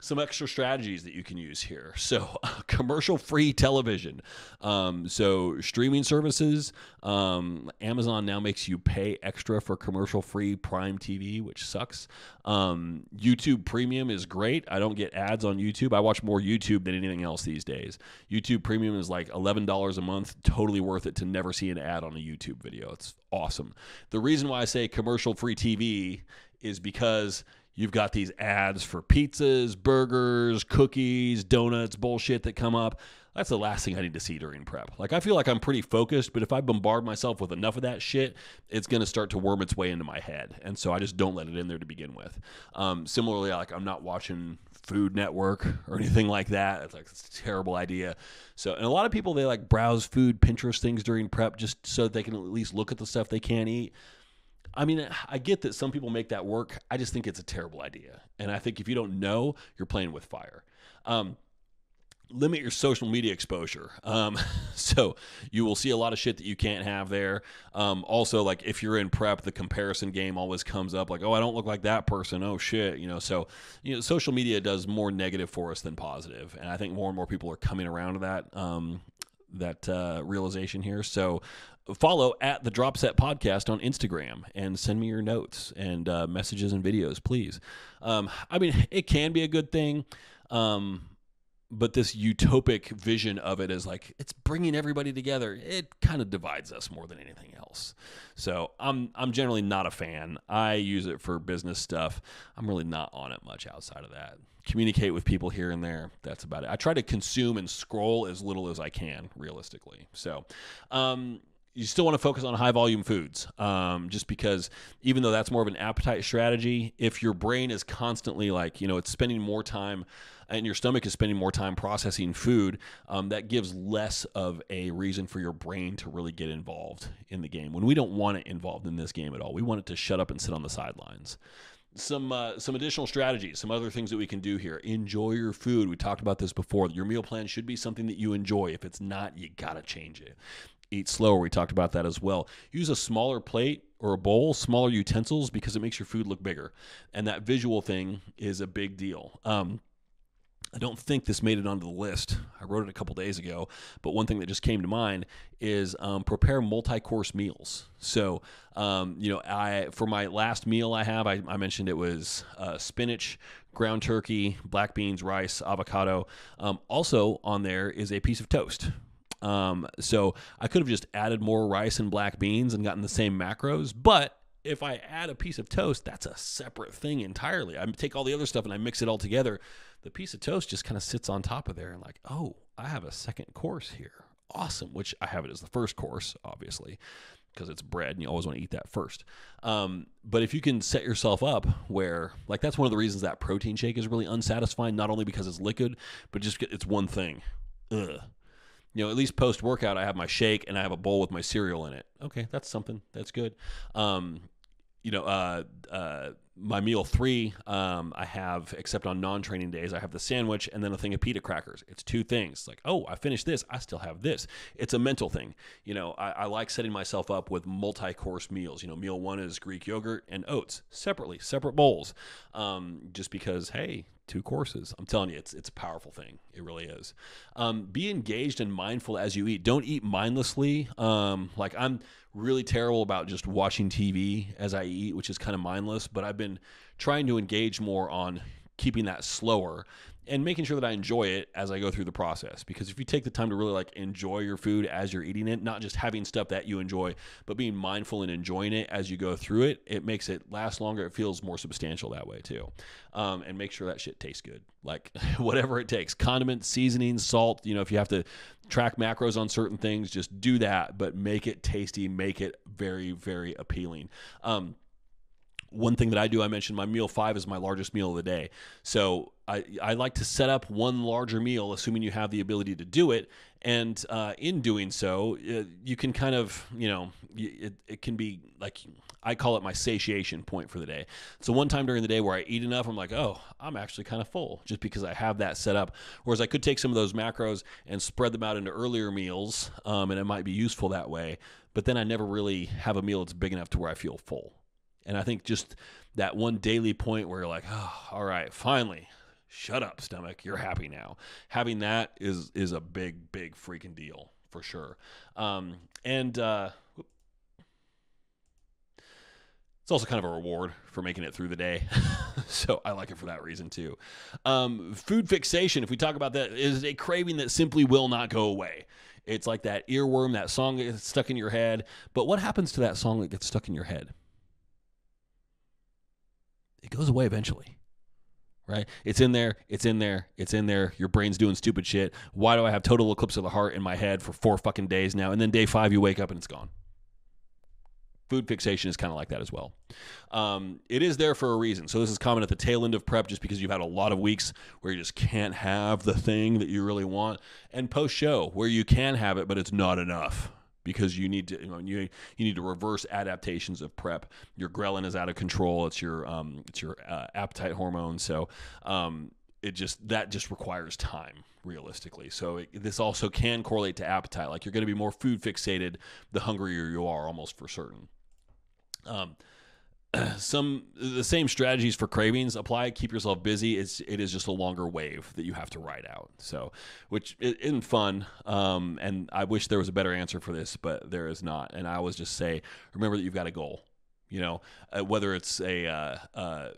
some extra strategies that you can use here. So, commercial free television. Um, so, streaming services. Um, Amazon now makes you pay extra for commercial free Prime TV, which sucks. Um, YouTube Premium is great. I don't get ads on YouTube. I watch more YouTube than anything else these days. YouTube Premium is like $11 a month. Totally worth it to never see an ad on a YouTube video. It's awesome. The reason why I say commercial free TV is because You've got these ads for pizzas, burgers, cookies, donuts, bullshit that come up. That's the last thing I need to see during prep. Like, I feel like I'm pretty focused, but if I bombard myself with enough of that shit, it's going to start to worm its way into my head. And so I just don't let it in there to begin with. Um, similarly, like, I'm not watching Food Network or anything like that. It's like, it's a terrible idea. So, and a lot of people, they like browse food, Pinterest things during prep just so they can at least look at the stuff they can't eat. I mean, I get that some people make that work. I just think it's a terrible idea. And I think if you don't know, you're playing with fire. Um, limit your social media exposure. Um, so you will see a lot of shit that you can't have there. Um, also, like if you're in prep, the comparison game always comes up like, oh, I don't look like that person. Oh, shit. You know, so, you know, social media does more negative for us than positive, And I think more and more people are coming around to that. Um, that uh, realization here. So follow at the Drop Set Podcast on Instagram and send me your notes and uh, messages and videos, please. Um, I mean, it can be a good thing. Um, but this utopic vision of it is like it's bringing everybody together. It kind of divides us more than anything else. So I'm I'm generally not a fan. I use it for business stuff. I'm really not on it much outside of that. Communicate with people here and there. That's about it. I try to consume and scroll as little as I can, realistically. So, um, you still want to focus on high volume foods um, just because even though that's more of an appetite strategy if your brain is constantly like you know it's spending more time and your stomach is spending more time processing food um, that gives less of a reason for your brain to really get involved in the game when we don't want it involved in this game at all we want it to shut up and sit on the sidelines some uh, some additional strategies, some other things that we can do here. Enjoy your food. We talked about this before. Your meal plan should be something that you enjoy. If it's not, you gotta change it eat slower. We talked about that as well. Use a smaller plate or a bowl, smaller utensils because it makes your food look bigger. And that visual thing is a big deal. Um, I don't think this made it onto the list. I wrote it a couple days ago, but one thing that just came to mind is um, prepare multi-course meals. So, um, you know, I for my last meal I have, I, I mentioned it was uh, spinach, ground turkey, black beans, rice, avocado. Um, also on there is a piece of toast. Um, so I could have just added more rice and black beans and gotten the same macros, but if I add a piece of toast, that's a separate thing entirely. I take all the other stuff and I mix it all together. The piece of toast just kind of sits on top of there and like, oh, I have a second course here. Awesome. Which I have it as the first course, obviously, because it's bread and you always want to eat that first. Um, but if you can set yourself up where, like, that's one of the reasons that protein shake is really unsatisfying, not only because it's liquid, but just it's one thing. Ugh you know, at least post workout, I have my shake and I have a bowl with my cereal in it. Okay, that's something. That's good. Um, you know, uh, uh, my meal three, um, I have, except on non training days, I have the sandwich and then a thing of pita crackers. It's two things. Like, oh, I finished this. I still have this. It's a mental thing. You know, I, I like setting myself up with multi course meals. You know, meal one is Greek yogurt and oats separately, separate bowls. Um, just because, hey, two courses. I'm telling you, it's it's a powerful thing. It really is. Um, be engaged and mindful as you eat. Don't eat mindlessly. Um, like I'm really terrible about just watching TV as I eat, which is kind of mindless. But I've been trying to engage more on keeping that slower and making sure that I enjoy it as I go through the process. Because if you take the time to really like enjoy your food as you're eating it, not just having stuff that you enjoy, but being mindful and enjoying it as you go through it, it makes it last longer. It feels more substantial that way too. Um, and make sure that shit tastes good. Like whatever it takes, condiments, seasoning, salt. You know, if you have to track macros on certain things, just do that, but make it tasty, make it very, very appealing. Um, one thing that I do, I mentioned my meal five is my largest meal of the day. So I, I like to set up one larger meal, assuming you have the ability to do it. And uh, in doing so, uh, you can kind of, you know, it, it can be like, I call it my satiation point for the day. So one time during the day where I eat enough, I'm like, oh, I'm actually kind of full just because I have that set up. Whereas I could take some of those macros and spread them out into earlier meals, um, and it might be useful that way. But then I never really have a meal that's big enough to where I feel full. And I think just that one daily point where you're like, oh, all right, finally, shut up, stomach, you're happy now. Having that is is a big, big freaking deal for sure. Um, and uh, it's also kind of a reward for making it through the day. so I like it for that reason too. Um, food fixation, if we talk about that, is a craving that simply will not go away. It's like that earworm, that song that gets stuck in your head. But what happens to that song that gets stuck in your head? It goes away eventually. Right? It's in there, it's in there, it's in there. Your brain's doing stupid shit. Why do I have total eclipse of the heart in my head for four fucking days now? And then day five, you wake up and it's gone. Food fixation is kind of like that as well. Um, it is there for a reason. So, this is common at the tail end of prep just because you've had a lot of weeks where you just can't have the thing that you really want. And post show where you can have it, but it's not enough because you need to you, know, you, you need to reverse adaptations of prep. Your ghrelin is out of control. It's your um, it's your uh, appetite hormone. So um, it just that just requires time realistically. So it, this also can correlate to appetite. Like you're going to be more food fixated the hungrier you are, almost for certain. Um, some the same strategies for cravings apply. Keep yourself busy. It's it is just a longer wave that you have to ride out. So, which isn't fun. Um, and I wish there was a better answer for this, but there is not. And I always just say, remember that you've got a goal. You know, uh, whether it's a uh, uh,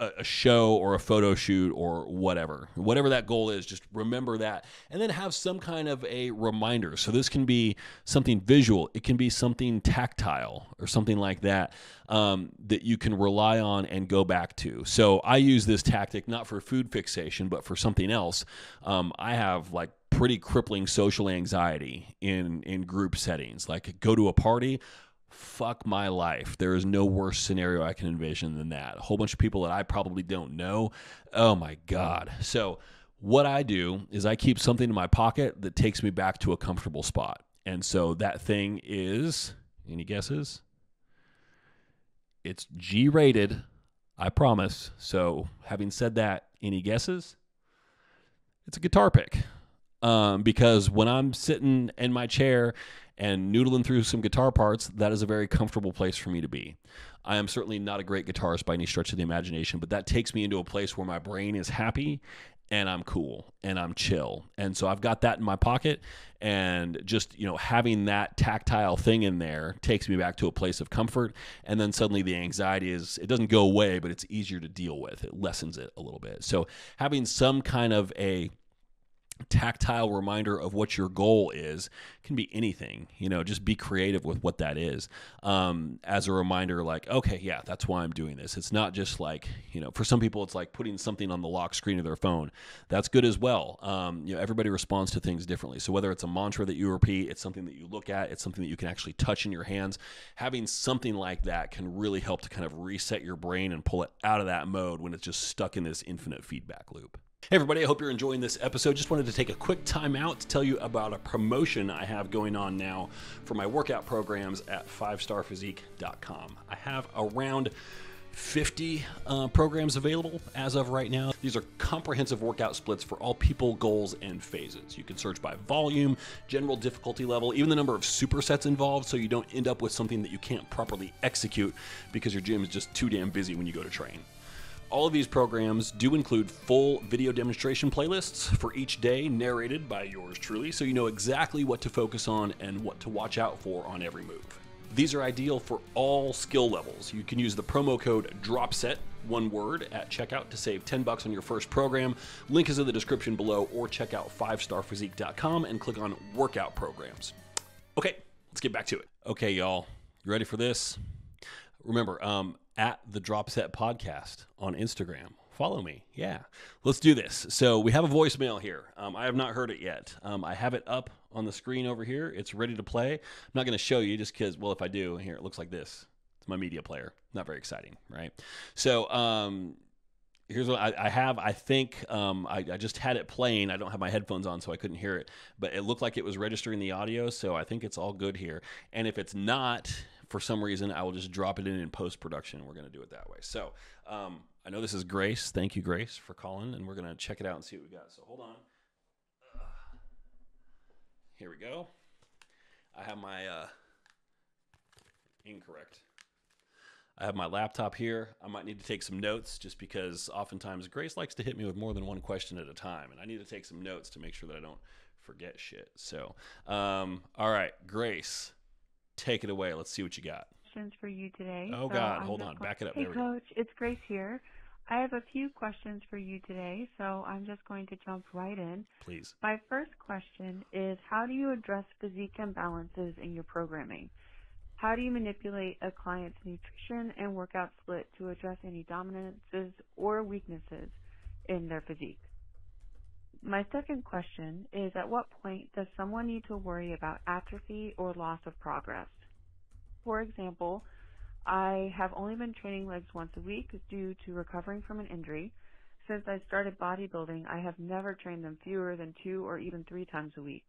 a, show or a photo shoot or whatever whatever that goal is just remember that. And then have some kind of a reminder. So this can be something visual. It can be something tactile or something like that um, that you can rely on and go back to. So i use this tactic not for food fixation but for something else. Um, i have like pretty crippling social anxiety in in group settings. Like go to a party fuck my life. There is no worse scenario I can envision than that. A whole bunch of people that I probably don't know. Oh my God. So, what I do is I keep something in my pocket that takes me back to a comfortable spot. And so that thing is, any guesses? It's G rated, I promise. So, having said that, any guesses? It's a guitar pick. Um, because when I'm sitting in my chair and noodling through some guitar parts, that is a very comfortable place for me to be. I am certainly not a great guitarist by any stretch of the imagination, but that takes me into a place where my brain is happy and I'm cool and I'm chill. And so I've got that in my pocket and just, you know, having that tactile thing in there takes me back to a place of comfort and then suddenly the anxiety is it doesn't go away, but it's easier to deal with. It lessens it a little bit. So having some kind of a tactile reminder of what your goal is can be anything you know just be creative with what that is. Um, as a reminder like okay yeah that's why i'm doing this. It's not just like you know for some people it's like putting something on the lock screen of their phone. That's good as well. Um, you know everybody responds to things differently. So whether it's a mantra that you repeat it's something that you look at it's something that you can actually touch in your hands having something like that can really help to kind of reset your brain and pull it out of that mode when it's just stuck in this infinite feedback loop Hey, everybody, I hope you're enjoying this episode. Just wanted to take a quick time out to tell you about a promotion I have going on now for my workout programs at 5starphysique.com. I have around 50 uh, programs available as of right now. These are comprehensive workout splits for all people, goals, and phases. You can search by volume, general difficulty level, even the number of supersets involved so you don't end up with something that you can't properly execute because your gym is just too damn busy when you go to train. All of these programs do include full video demonstration playlists for each day, narrated by yours truly, so you know exactly what to focus on and what to watch out for on every move. These are ideal for all skill levels. You can use the promo code DROPSET, one word, at checkout to save 10 bucks on your first program. Link is in the description below, or check out 5starphysique.com and click on workout programs. Okay, let's get back to it. Okay, y'all, you ready for this? Remember, um, at the Drop Set Podcast on Instagram. Follow me. Yeah. Let's do this. So we have a voicemail here. Um, I have not heard it yet. Um, I have it up on the screen over here. It's ready to play. I'm not going to show you just because, well, if I do, here, it looks like this. It's my media player. Not very exciting, right? So, um, here's what I, I, have. I think um, I, I, just had it playing. I don't have my headphones on, so I couldn't hear it. But it looked like it was registering the audio, so I think it's all good here. And if it's not, for some reason, I will just drop it in in post production. We're going to do it that way. So um, I know this is Grace. Thank you, Grace, for calling, and we're going to check it out and see what we got. So hold on. Uh, here we go. I have my uh, incorrect. I have my laptop here. I might need to take some notes just because oftentimes Grace likes to hit me with more than one question at a time, and I need to take some notes to make sure that I don't forget shit. So, um, all right, Grace take it away. Let's see what you got. Questions for you today. Oh so God, I'm hold on, back it up. Hey, Coach, it's Grace here. I have a few questions for you today, so I'm just going to jump right in. Please. My first question is How do you address physique imbalances in your programming? How do you manipulate a client's nutrition and workout split to address any dominances or weaknesses in their physique? My second question is at what point does someone need to worry about atrophy or loss of progress? For example, I have only been training legs once a week due to recovering from an injury. Since I started bodybuilding, I have never trained them fewer than two or even three times a week.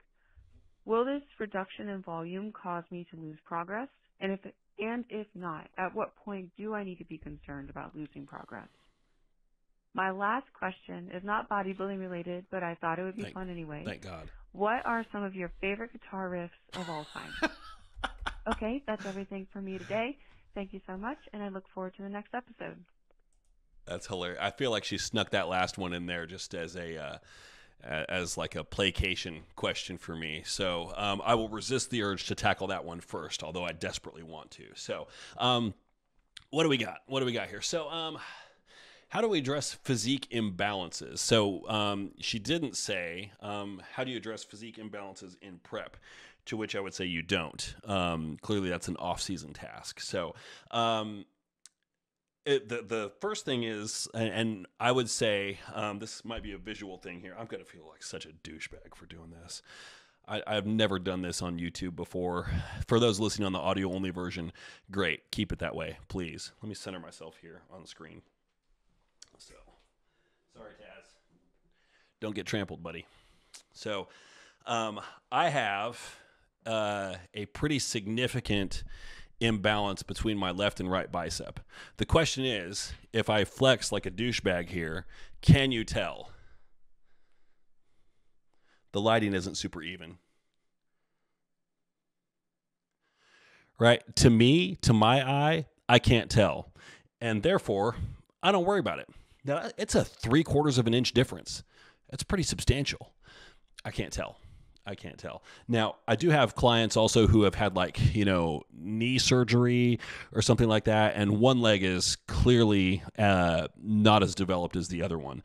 Will this reduction in volume cause me to lose progress? And if and if not, at what point do I need to be concerned about losing progress? My last question is not bodybuilding related, but I thought it would be thank, fun anyway. Thank God. What are some of your favorite guitar riffs of all time? okay, that's everything for me today. Thank you so much, and I look forward to the next episode. That's hilarious. I feel like she snuck that last one in there just as a. Uh, as like a placation question for me. So um, I will resist the urge to tackle that one first, although I desperately want to. So, um, what do we got? What do we got here? So, um, how do we address physique imbalances? So um, she didn't say, um, how do you address physique imbalances in prep? To which I would say you don't. Um, clearly, that's an off-season task. So, um, it, the the first thing is, and, and I would say um, this might be a visual thing here. I'm gonna feel like such a douchebag for doing this. I, have never done this on YouTube before. For those listening on the audio only version, great. Keep it that way, please. Let me center myself here on the screen. Sorry, Taz. Don't get trampled, buddy. So, um, I have uh, a pretty significant imbalance between my left and right bicep. The question is if I flex like a douchebag here, can you tell? The lighting isn't super even. Right? To me, to my eye, I can't tell. And therefore, I don't worry about it. Now, it's a three quarters of an inch difference. That's pretty substantial. I can't tell. I can't tell. Now, I do have clients also who have had like, you know, knee surgery or something like that, and one leg is clearly uh, not as developed as the other one.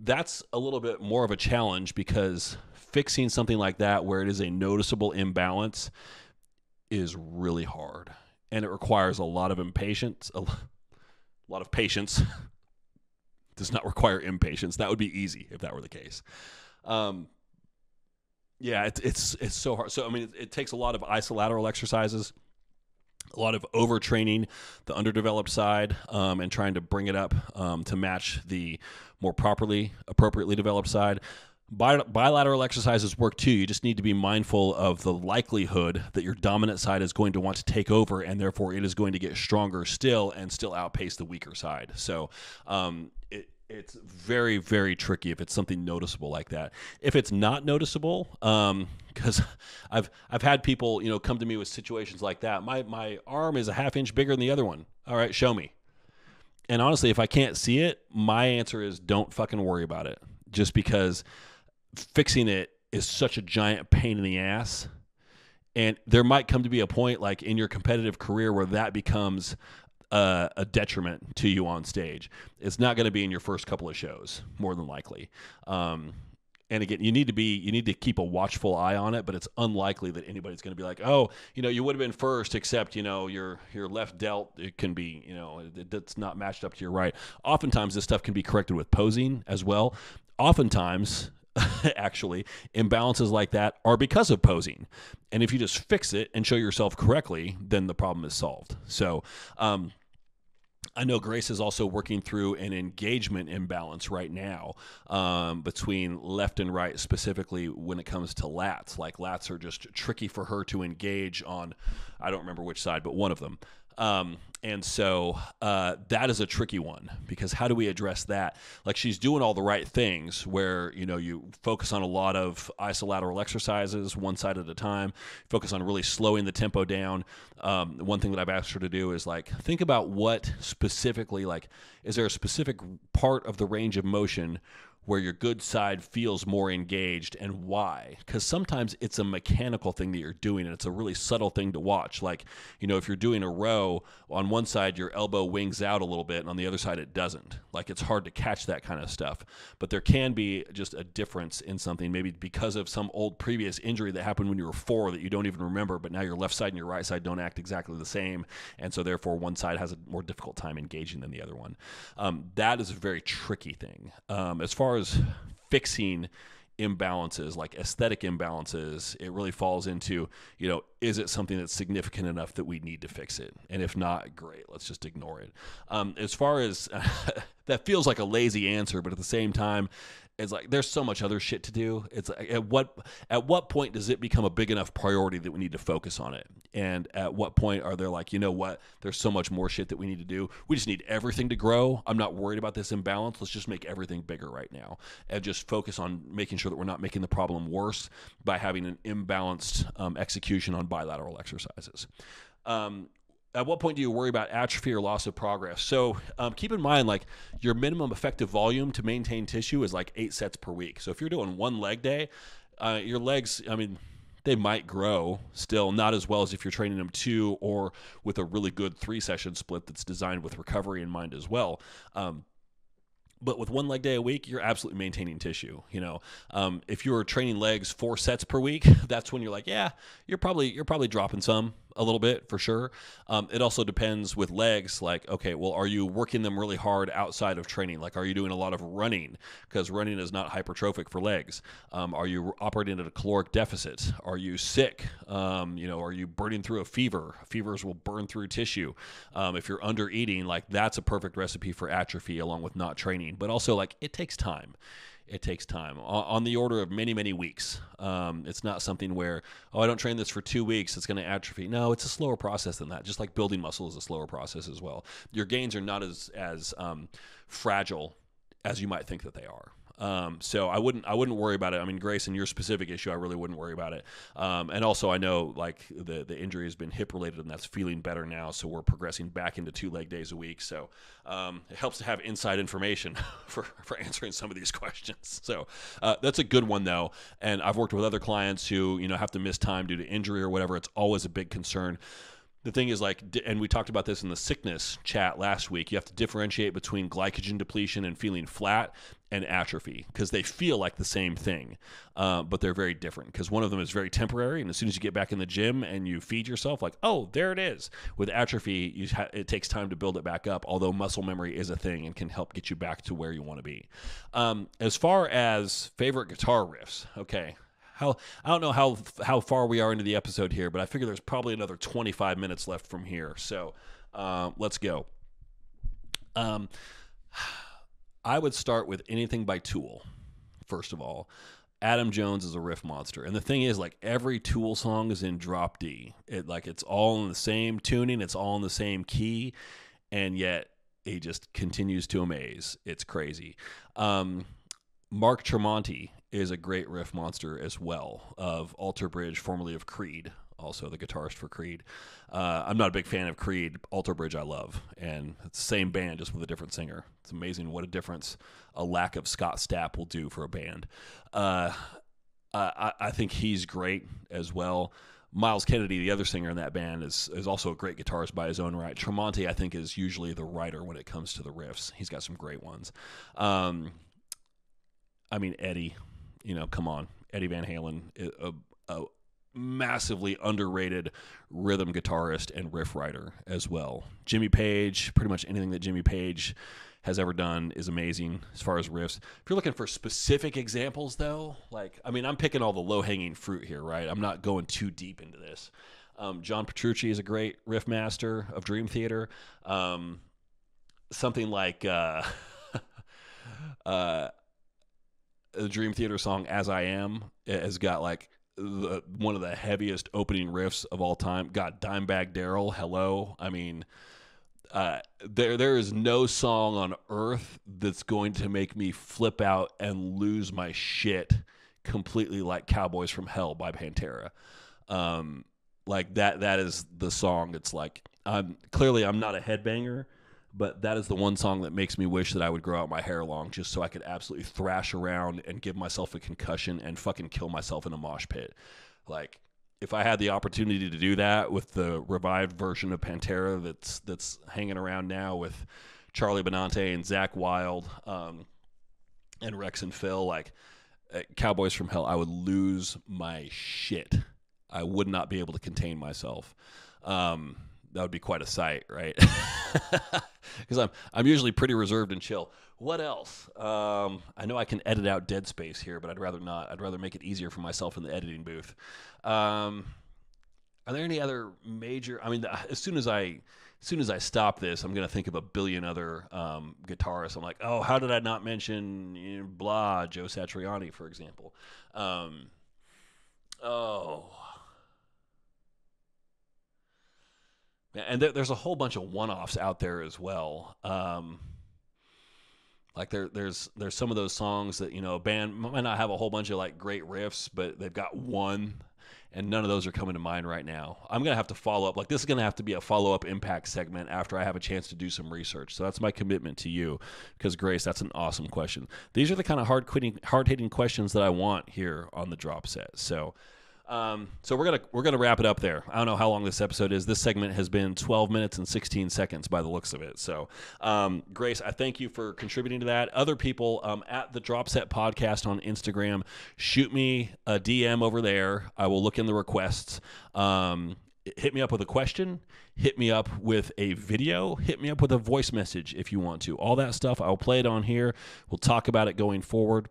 That's a little bit more of a challenge because fixing something like that where it is a noticeable imbalance is really hard. And it requires a lot of impatience, a lot of patience does not require impatience. That would be easy if that were the case. Um, yeah, it, it's it's so hard. So I mean, it, it, takes a lot of isolateral exercises, a lot of overtraining the underdeveloped side, um, and trying to bring it up um, to match the more properly, appropriately developed side. Bilateral exercises work too. You just need to be mindful of the likelihood that your dominant side is going to want to take over, and therefore it is going to get stronger still and still outpace the weaker side. So, um, it, it's very very tricky if it's something noticeable like that if it's not noticeable because um, i've i've had people you know come to me with situations like that my my arm is a half inch bigger than the other one all right show me and honestly, if I can't see it, my answer is don't fucking worry about it. Just because fixing it is such a giant pain in the ass. And there might come to be a point like in your competitive career where that becomes a, a detriment to you on stage. It's not going to be in your first couple of shows, more than likely. Um, and again, you need to be you need to keep a watchful eye on it, but it's unlikely that anybody's going to be like, oh, you know, you would have been first, except you know your your left delt it can be you know it, it's not matched up to your right. Oftentimes, this stuff can be corrected with posing as well. Oftentimes, actually, imbalances like that are because of posing. And if you just fix it and show yourself correctly, then the problem is solved. So, um, I know Grace is also working through an engagement imbalance right now um, between left and right, specifically when it comes to lats. Like lats are just tricky for her to engage on, I don't remember which side, but one of them. Um, and so uh, that is a tricky one because how do we address that? Like she's doing all the right things where you know you focus on a lot of isolateral exercises one side at a time, focus on really slowing the tempo down. Um, one thing that I've asked her to do is like think about what specifically like is there a specific part of the range of motion where your good side feels more engaged and why. Because sometimes it's a mechanical thing that you're doing and it's a really subtle thing to watch. Like you know if you're doing a row on one side your elbow wings out a little bit and on the other side it doesn't. Like it's hard to catch that kind of stuff. But there can be just a difference in something maybe because of some old previous injury that happened when you were four that you don't even remember but now your left side and your right side don't act exactly the same. And so therefore one side has a more difficult time engaging than the other one. Um, that is a very tricky thing. Um, as far as fixing imbalances like aesthetic imbalances it really falls into you know is it something that's significant enough that we need to fix it? And if not great let's just ignore it. Um, as far as that feels like a lazy answer but at the same time it's like there's so much other shit to do. It's like, at what at what point does it become a big enough priority that we need to focus on it? And at what point are there like, you know what, there's so much more shit that we need to do. We just need everything to grow. I'm not worried about this imbalance. Let's just make everything bigger right now and just focus on making sure that we're not making the problem worse by having an imbalanced um, execution on bilateral exercises. Um, at what point do you worry about atrophy or loss of progress? So um, keep in mind, like your minimum effective volume to maintain tissue is like eight sets per week. So if you're doing one leg day, uh, your legs, I mean, they might grow still, not as well as if you're training them two or with a really good three session split that's designed with recovery in mind as well. Um, but with one leg day a week, you're absolutely maintaining tissue. You know, um, if you're training legs four sets per week, that's when you're like, yeah, you're probably you're probably dropping some a little bit for sure. Um, it also depends with legs. Like, okay, well, are you working them really hard outside of training? Like, are you doing a lot of running? Because running is not hypertrophic for legs. Um, are you operating at a caloric deficit? Are you sick? Um, you know, are you burning through a fever? Fevers will burn through tissue. Um, if you're under eating, like that's a perfect recipe for atrophy, along with not training. But also, like, it takes time it takes time on the order of many many weeks. Um, it's not something where oh i don't train this for two weeks it's going to atrophy. No it's a slower process than that just like building muscle is a slower process as well. Your gains are not as as um, fragile as you might think that they are um, so I wouldn't I wouldn't worry about it. I mean, Grace, in your specific issue, I really wouldn't worry about it. Um, and also, I know like the the injury has been hip related, and that's feeling better now. So we're progressing back into two leg days a week. So um, it helps to have inside information for for answering some of these questions. So uh, that's a good one though. And I've worked with other clients who you know have to miss time due to injury or whatever. It's always a big concern the thing is like and we talked about this in the sickness chat last week you have to differentiate between glycogen depletion and feeling flat and atrophy because they feel like the same thing uh, but they're very different because one of them is very temporary and as soon as you get back in the gym and you feed yourself like oh there it is. With atrophy ha- it takes time to build it back up although muscle memory is a thing and can help get you back to where you want to be. Um, as far as favorite guitar riffs okay how I don't know how how far we are into the episode here, but I figure there's probably another 25 minutes left from here. So uh, let's go. Um, I would start with anything by Tool. First of all, Adam Jones is a riff monster, and the thing is, like every Tool song is in drop D. It like it's all in the same tuning, it's all in the same key, and yet he just continues to amaze. It's crazy. Um, Mark Tremonti is a great riff monster as well of Alter Bridge, formerly of Creed. also the guitarist for Creed. Uh, I'm not a big fan of Creed. Alter Bridge I love, and it's the same band just with a different singer. It's amazing what a difference a lack of Scott Stapp will do for a band. Uh, I, I think he's great as well. Myles Kennedy, the other singer in that band, is is also a great guitarist by his own right. Tremonti, I think, is usually the writer when it comes to the riffs. He's got some great ones. Um, I mean, Eddie, you know, come on, Eddie Van Halen, a, a massively underrated rhythm guitarist and riff writer as well. Jimmy Page, pretty much anything that Jimmy Page has ever done is amazing as far as riffs. If you're looking for specific examples, though, like, I mean, I'm picking all the low hanging fruit here, right? I'm not going too deep into this. Um, John Petrucci is a great riff master of Dream Theater. Um, something like uh, uh, the Dream Theater song "As I Am" has got like the, one of the heaviest opening riffs of all time. Got Dimebag Darrell, "Hello." I mean, uh, there there is no song on earth that's going to make me flip out and lose my shit completely like Cowboys from Hell by Pantera. Um, like that that is the song. It's like I'm clearly I'm not a headbanger, but that is the one song that makes me wish that I would grow out my hair long just so I could absolutely thrash around and give myself a concussion and fucking kill myself in a mosh pit. Like if I had the opportunity to do that with the revived version of Pantera that's that's hanging around now with Charlie Benante and Zakk Wylde um, and Rex and Phil, like uh, Cowboys from Hell, I would lose my shit. I would not be able to contain myself. Um, that would be quite a sight, right? Because I'm I'm usually pretty reserved and chill. What else? Um, I know I can edit out dead space here, but I'd rather not. I'd rather make it easier for myself in the editing booth. Um, are there any other major? I mean, as soon as I as soon as I stop this, I'm going to think of a billion other um, guitarists. I'm like, oh, how did I not mention you know, blah Joe Satriani, for example? Um, oh, and there, there's a whole bunch of one-offs out there as well. Um, like there, there's there's some of those songs that you know a band might not have a whole bunch of like great riffs, but they've got one, and none of those are coming to mind right now. I'm gonna have to follow up. Like this is gonna have to be a follow-up impact segment after I have a chance to do some research. So that's my commitment to you, because Grace, that's an awesome question. These are the kind of hard quitting, hard hitting questions that I want here on the drop set. So. Um, so we're gonna we're gonna wrap it up there. I don't know how long this episode is. This segment has been 12 minutes and 16 seconds by the looks of it. So, um, Grace, I thank you for contributing to that. Other people um, at the Drop Set Podcast on Instagram, shoot me a DM over there. I will look in the requests. Um, hit me up with a question. Hit me up with a video. Hit me up with a voice message if you want to. All that stuff, I'll play it on here. We'll talk about it going forward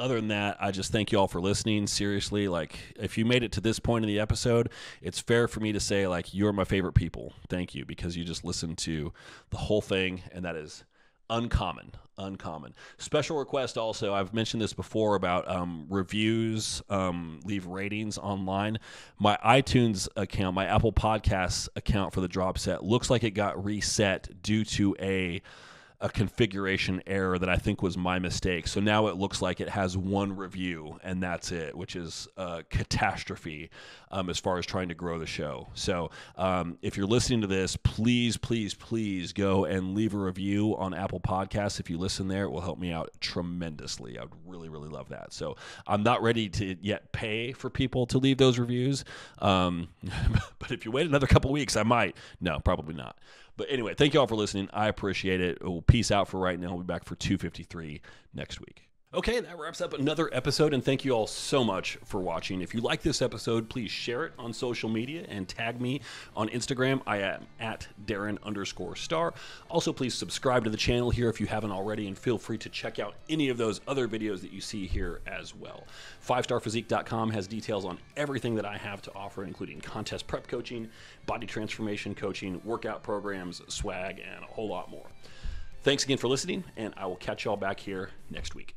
other than that, I just thank you all for listening. Seriously, like if you made it to this point in the episode, it's fair for me to say like you're my favorite people. Thank you because you just listened to the whole thing, and that is uncommon uncommon special request also i've mentioned this before about um, reviews um, leave ratings online my itunes account my apple podcasts account for the drop set looks like it got reset due to a a configuration error that I think was my mistake. So now it looks like it has one review and that's it, which is a catastrophe um, as far as trying to grow the show. So um, if you're listening to this, please, please, please go and leave a review on Apple Podcasts. If you listen there, it will help me out tremendously. I would really, really love that. So I'm not ready to yet pay for people to leave those reviews. Um, but if you wait another couple weeks, I might. No, probably not. But anyway, thank you all for listening. I appreciate it. We'll peace out for right now. We'll be back for 253 next week. Okay, that wraps up another episode, and thank you all so much for watching. If you like this episode, please share it on social media and tag me on Instagram. I am at Darin underscore star. Also, please subscribe to the channel here if you haven't already, and feel free to check out any of those other videos that you see here as well. 5starphysique.com has details on everything that I have to offer, including contest prep coaching, body transformation coaching, workout programs, swag, and a whole lot more. Thanks again for listening, and I will catch y'all back here next week.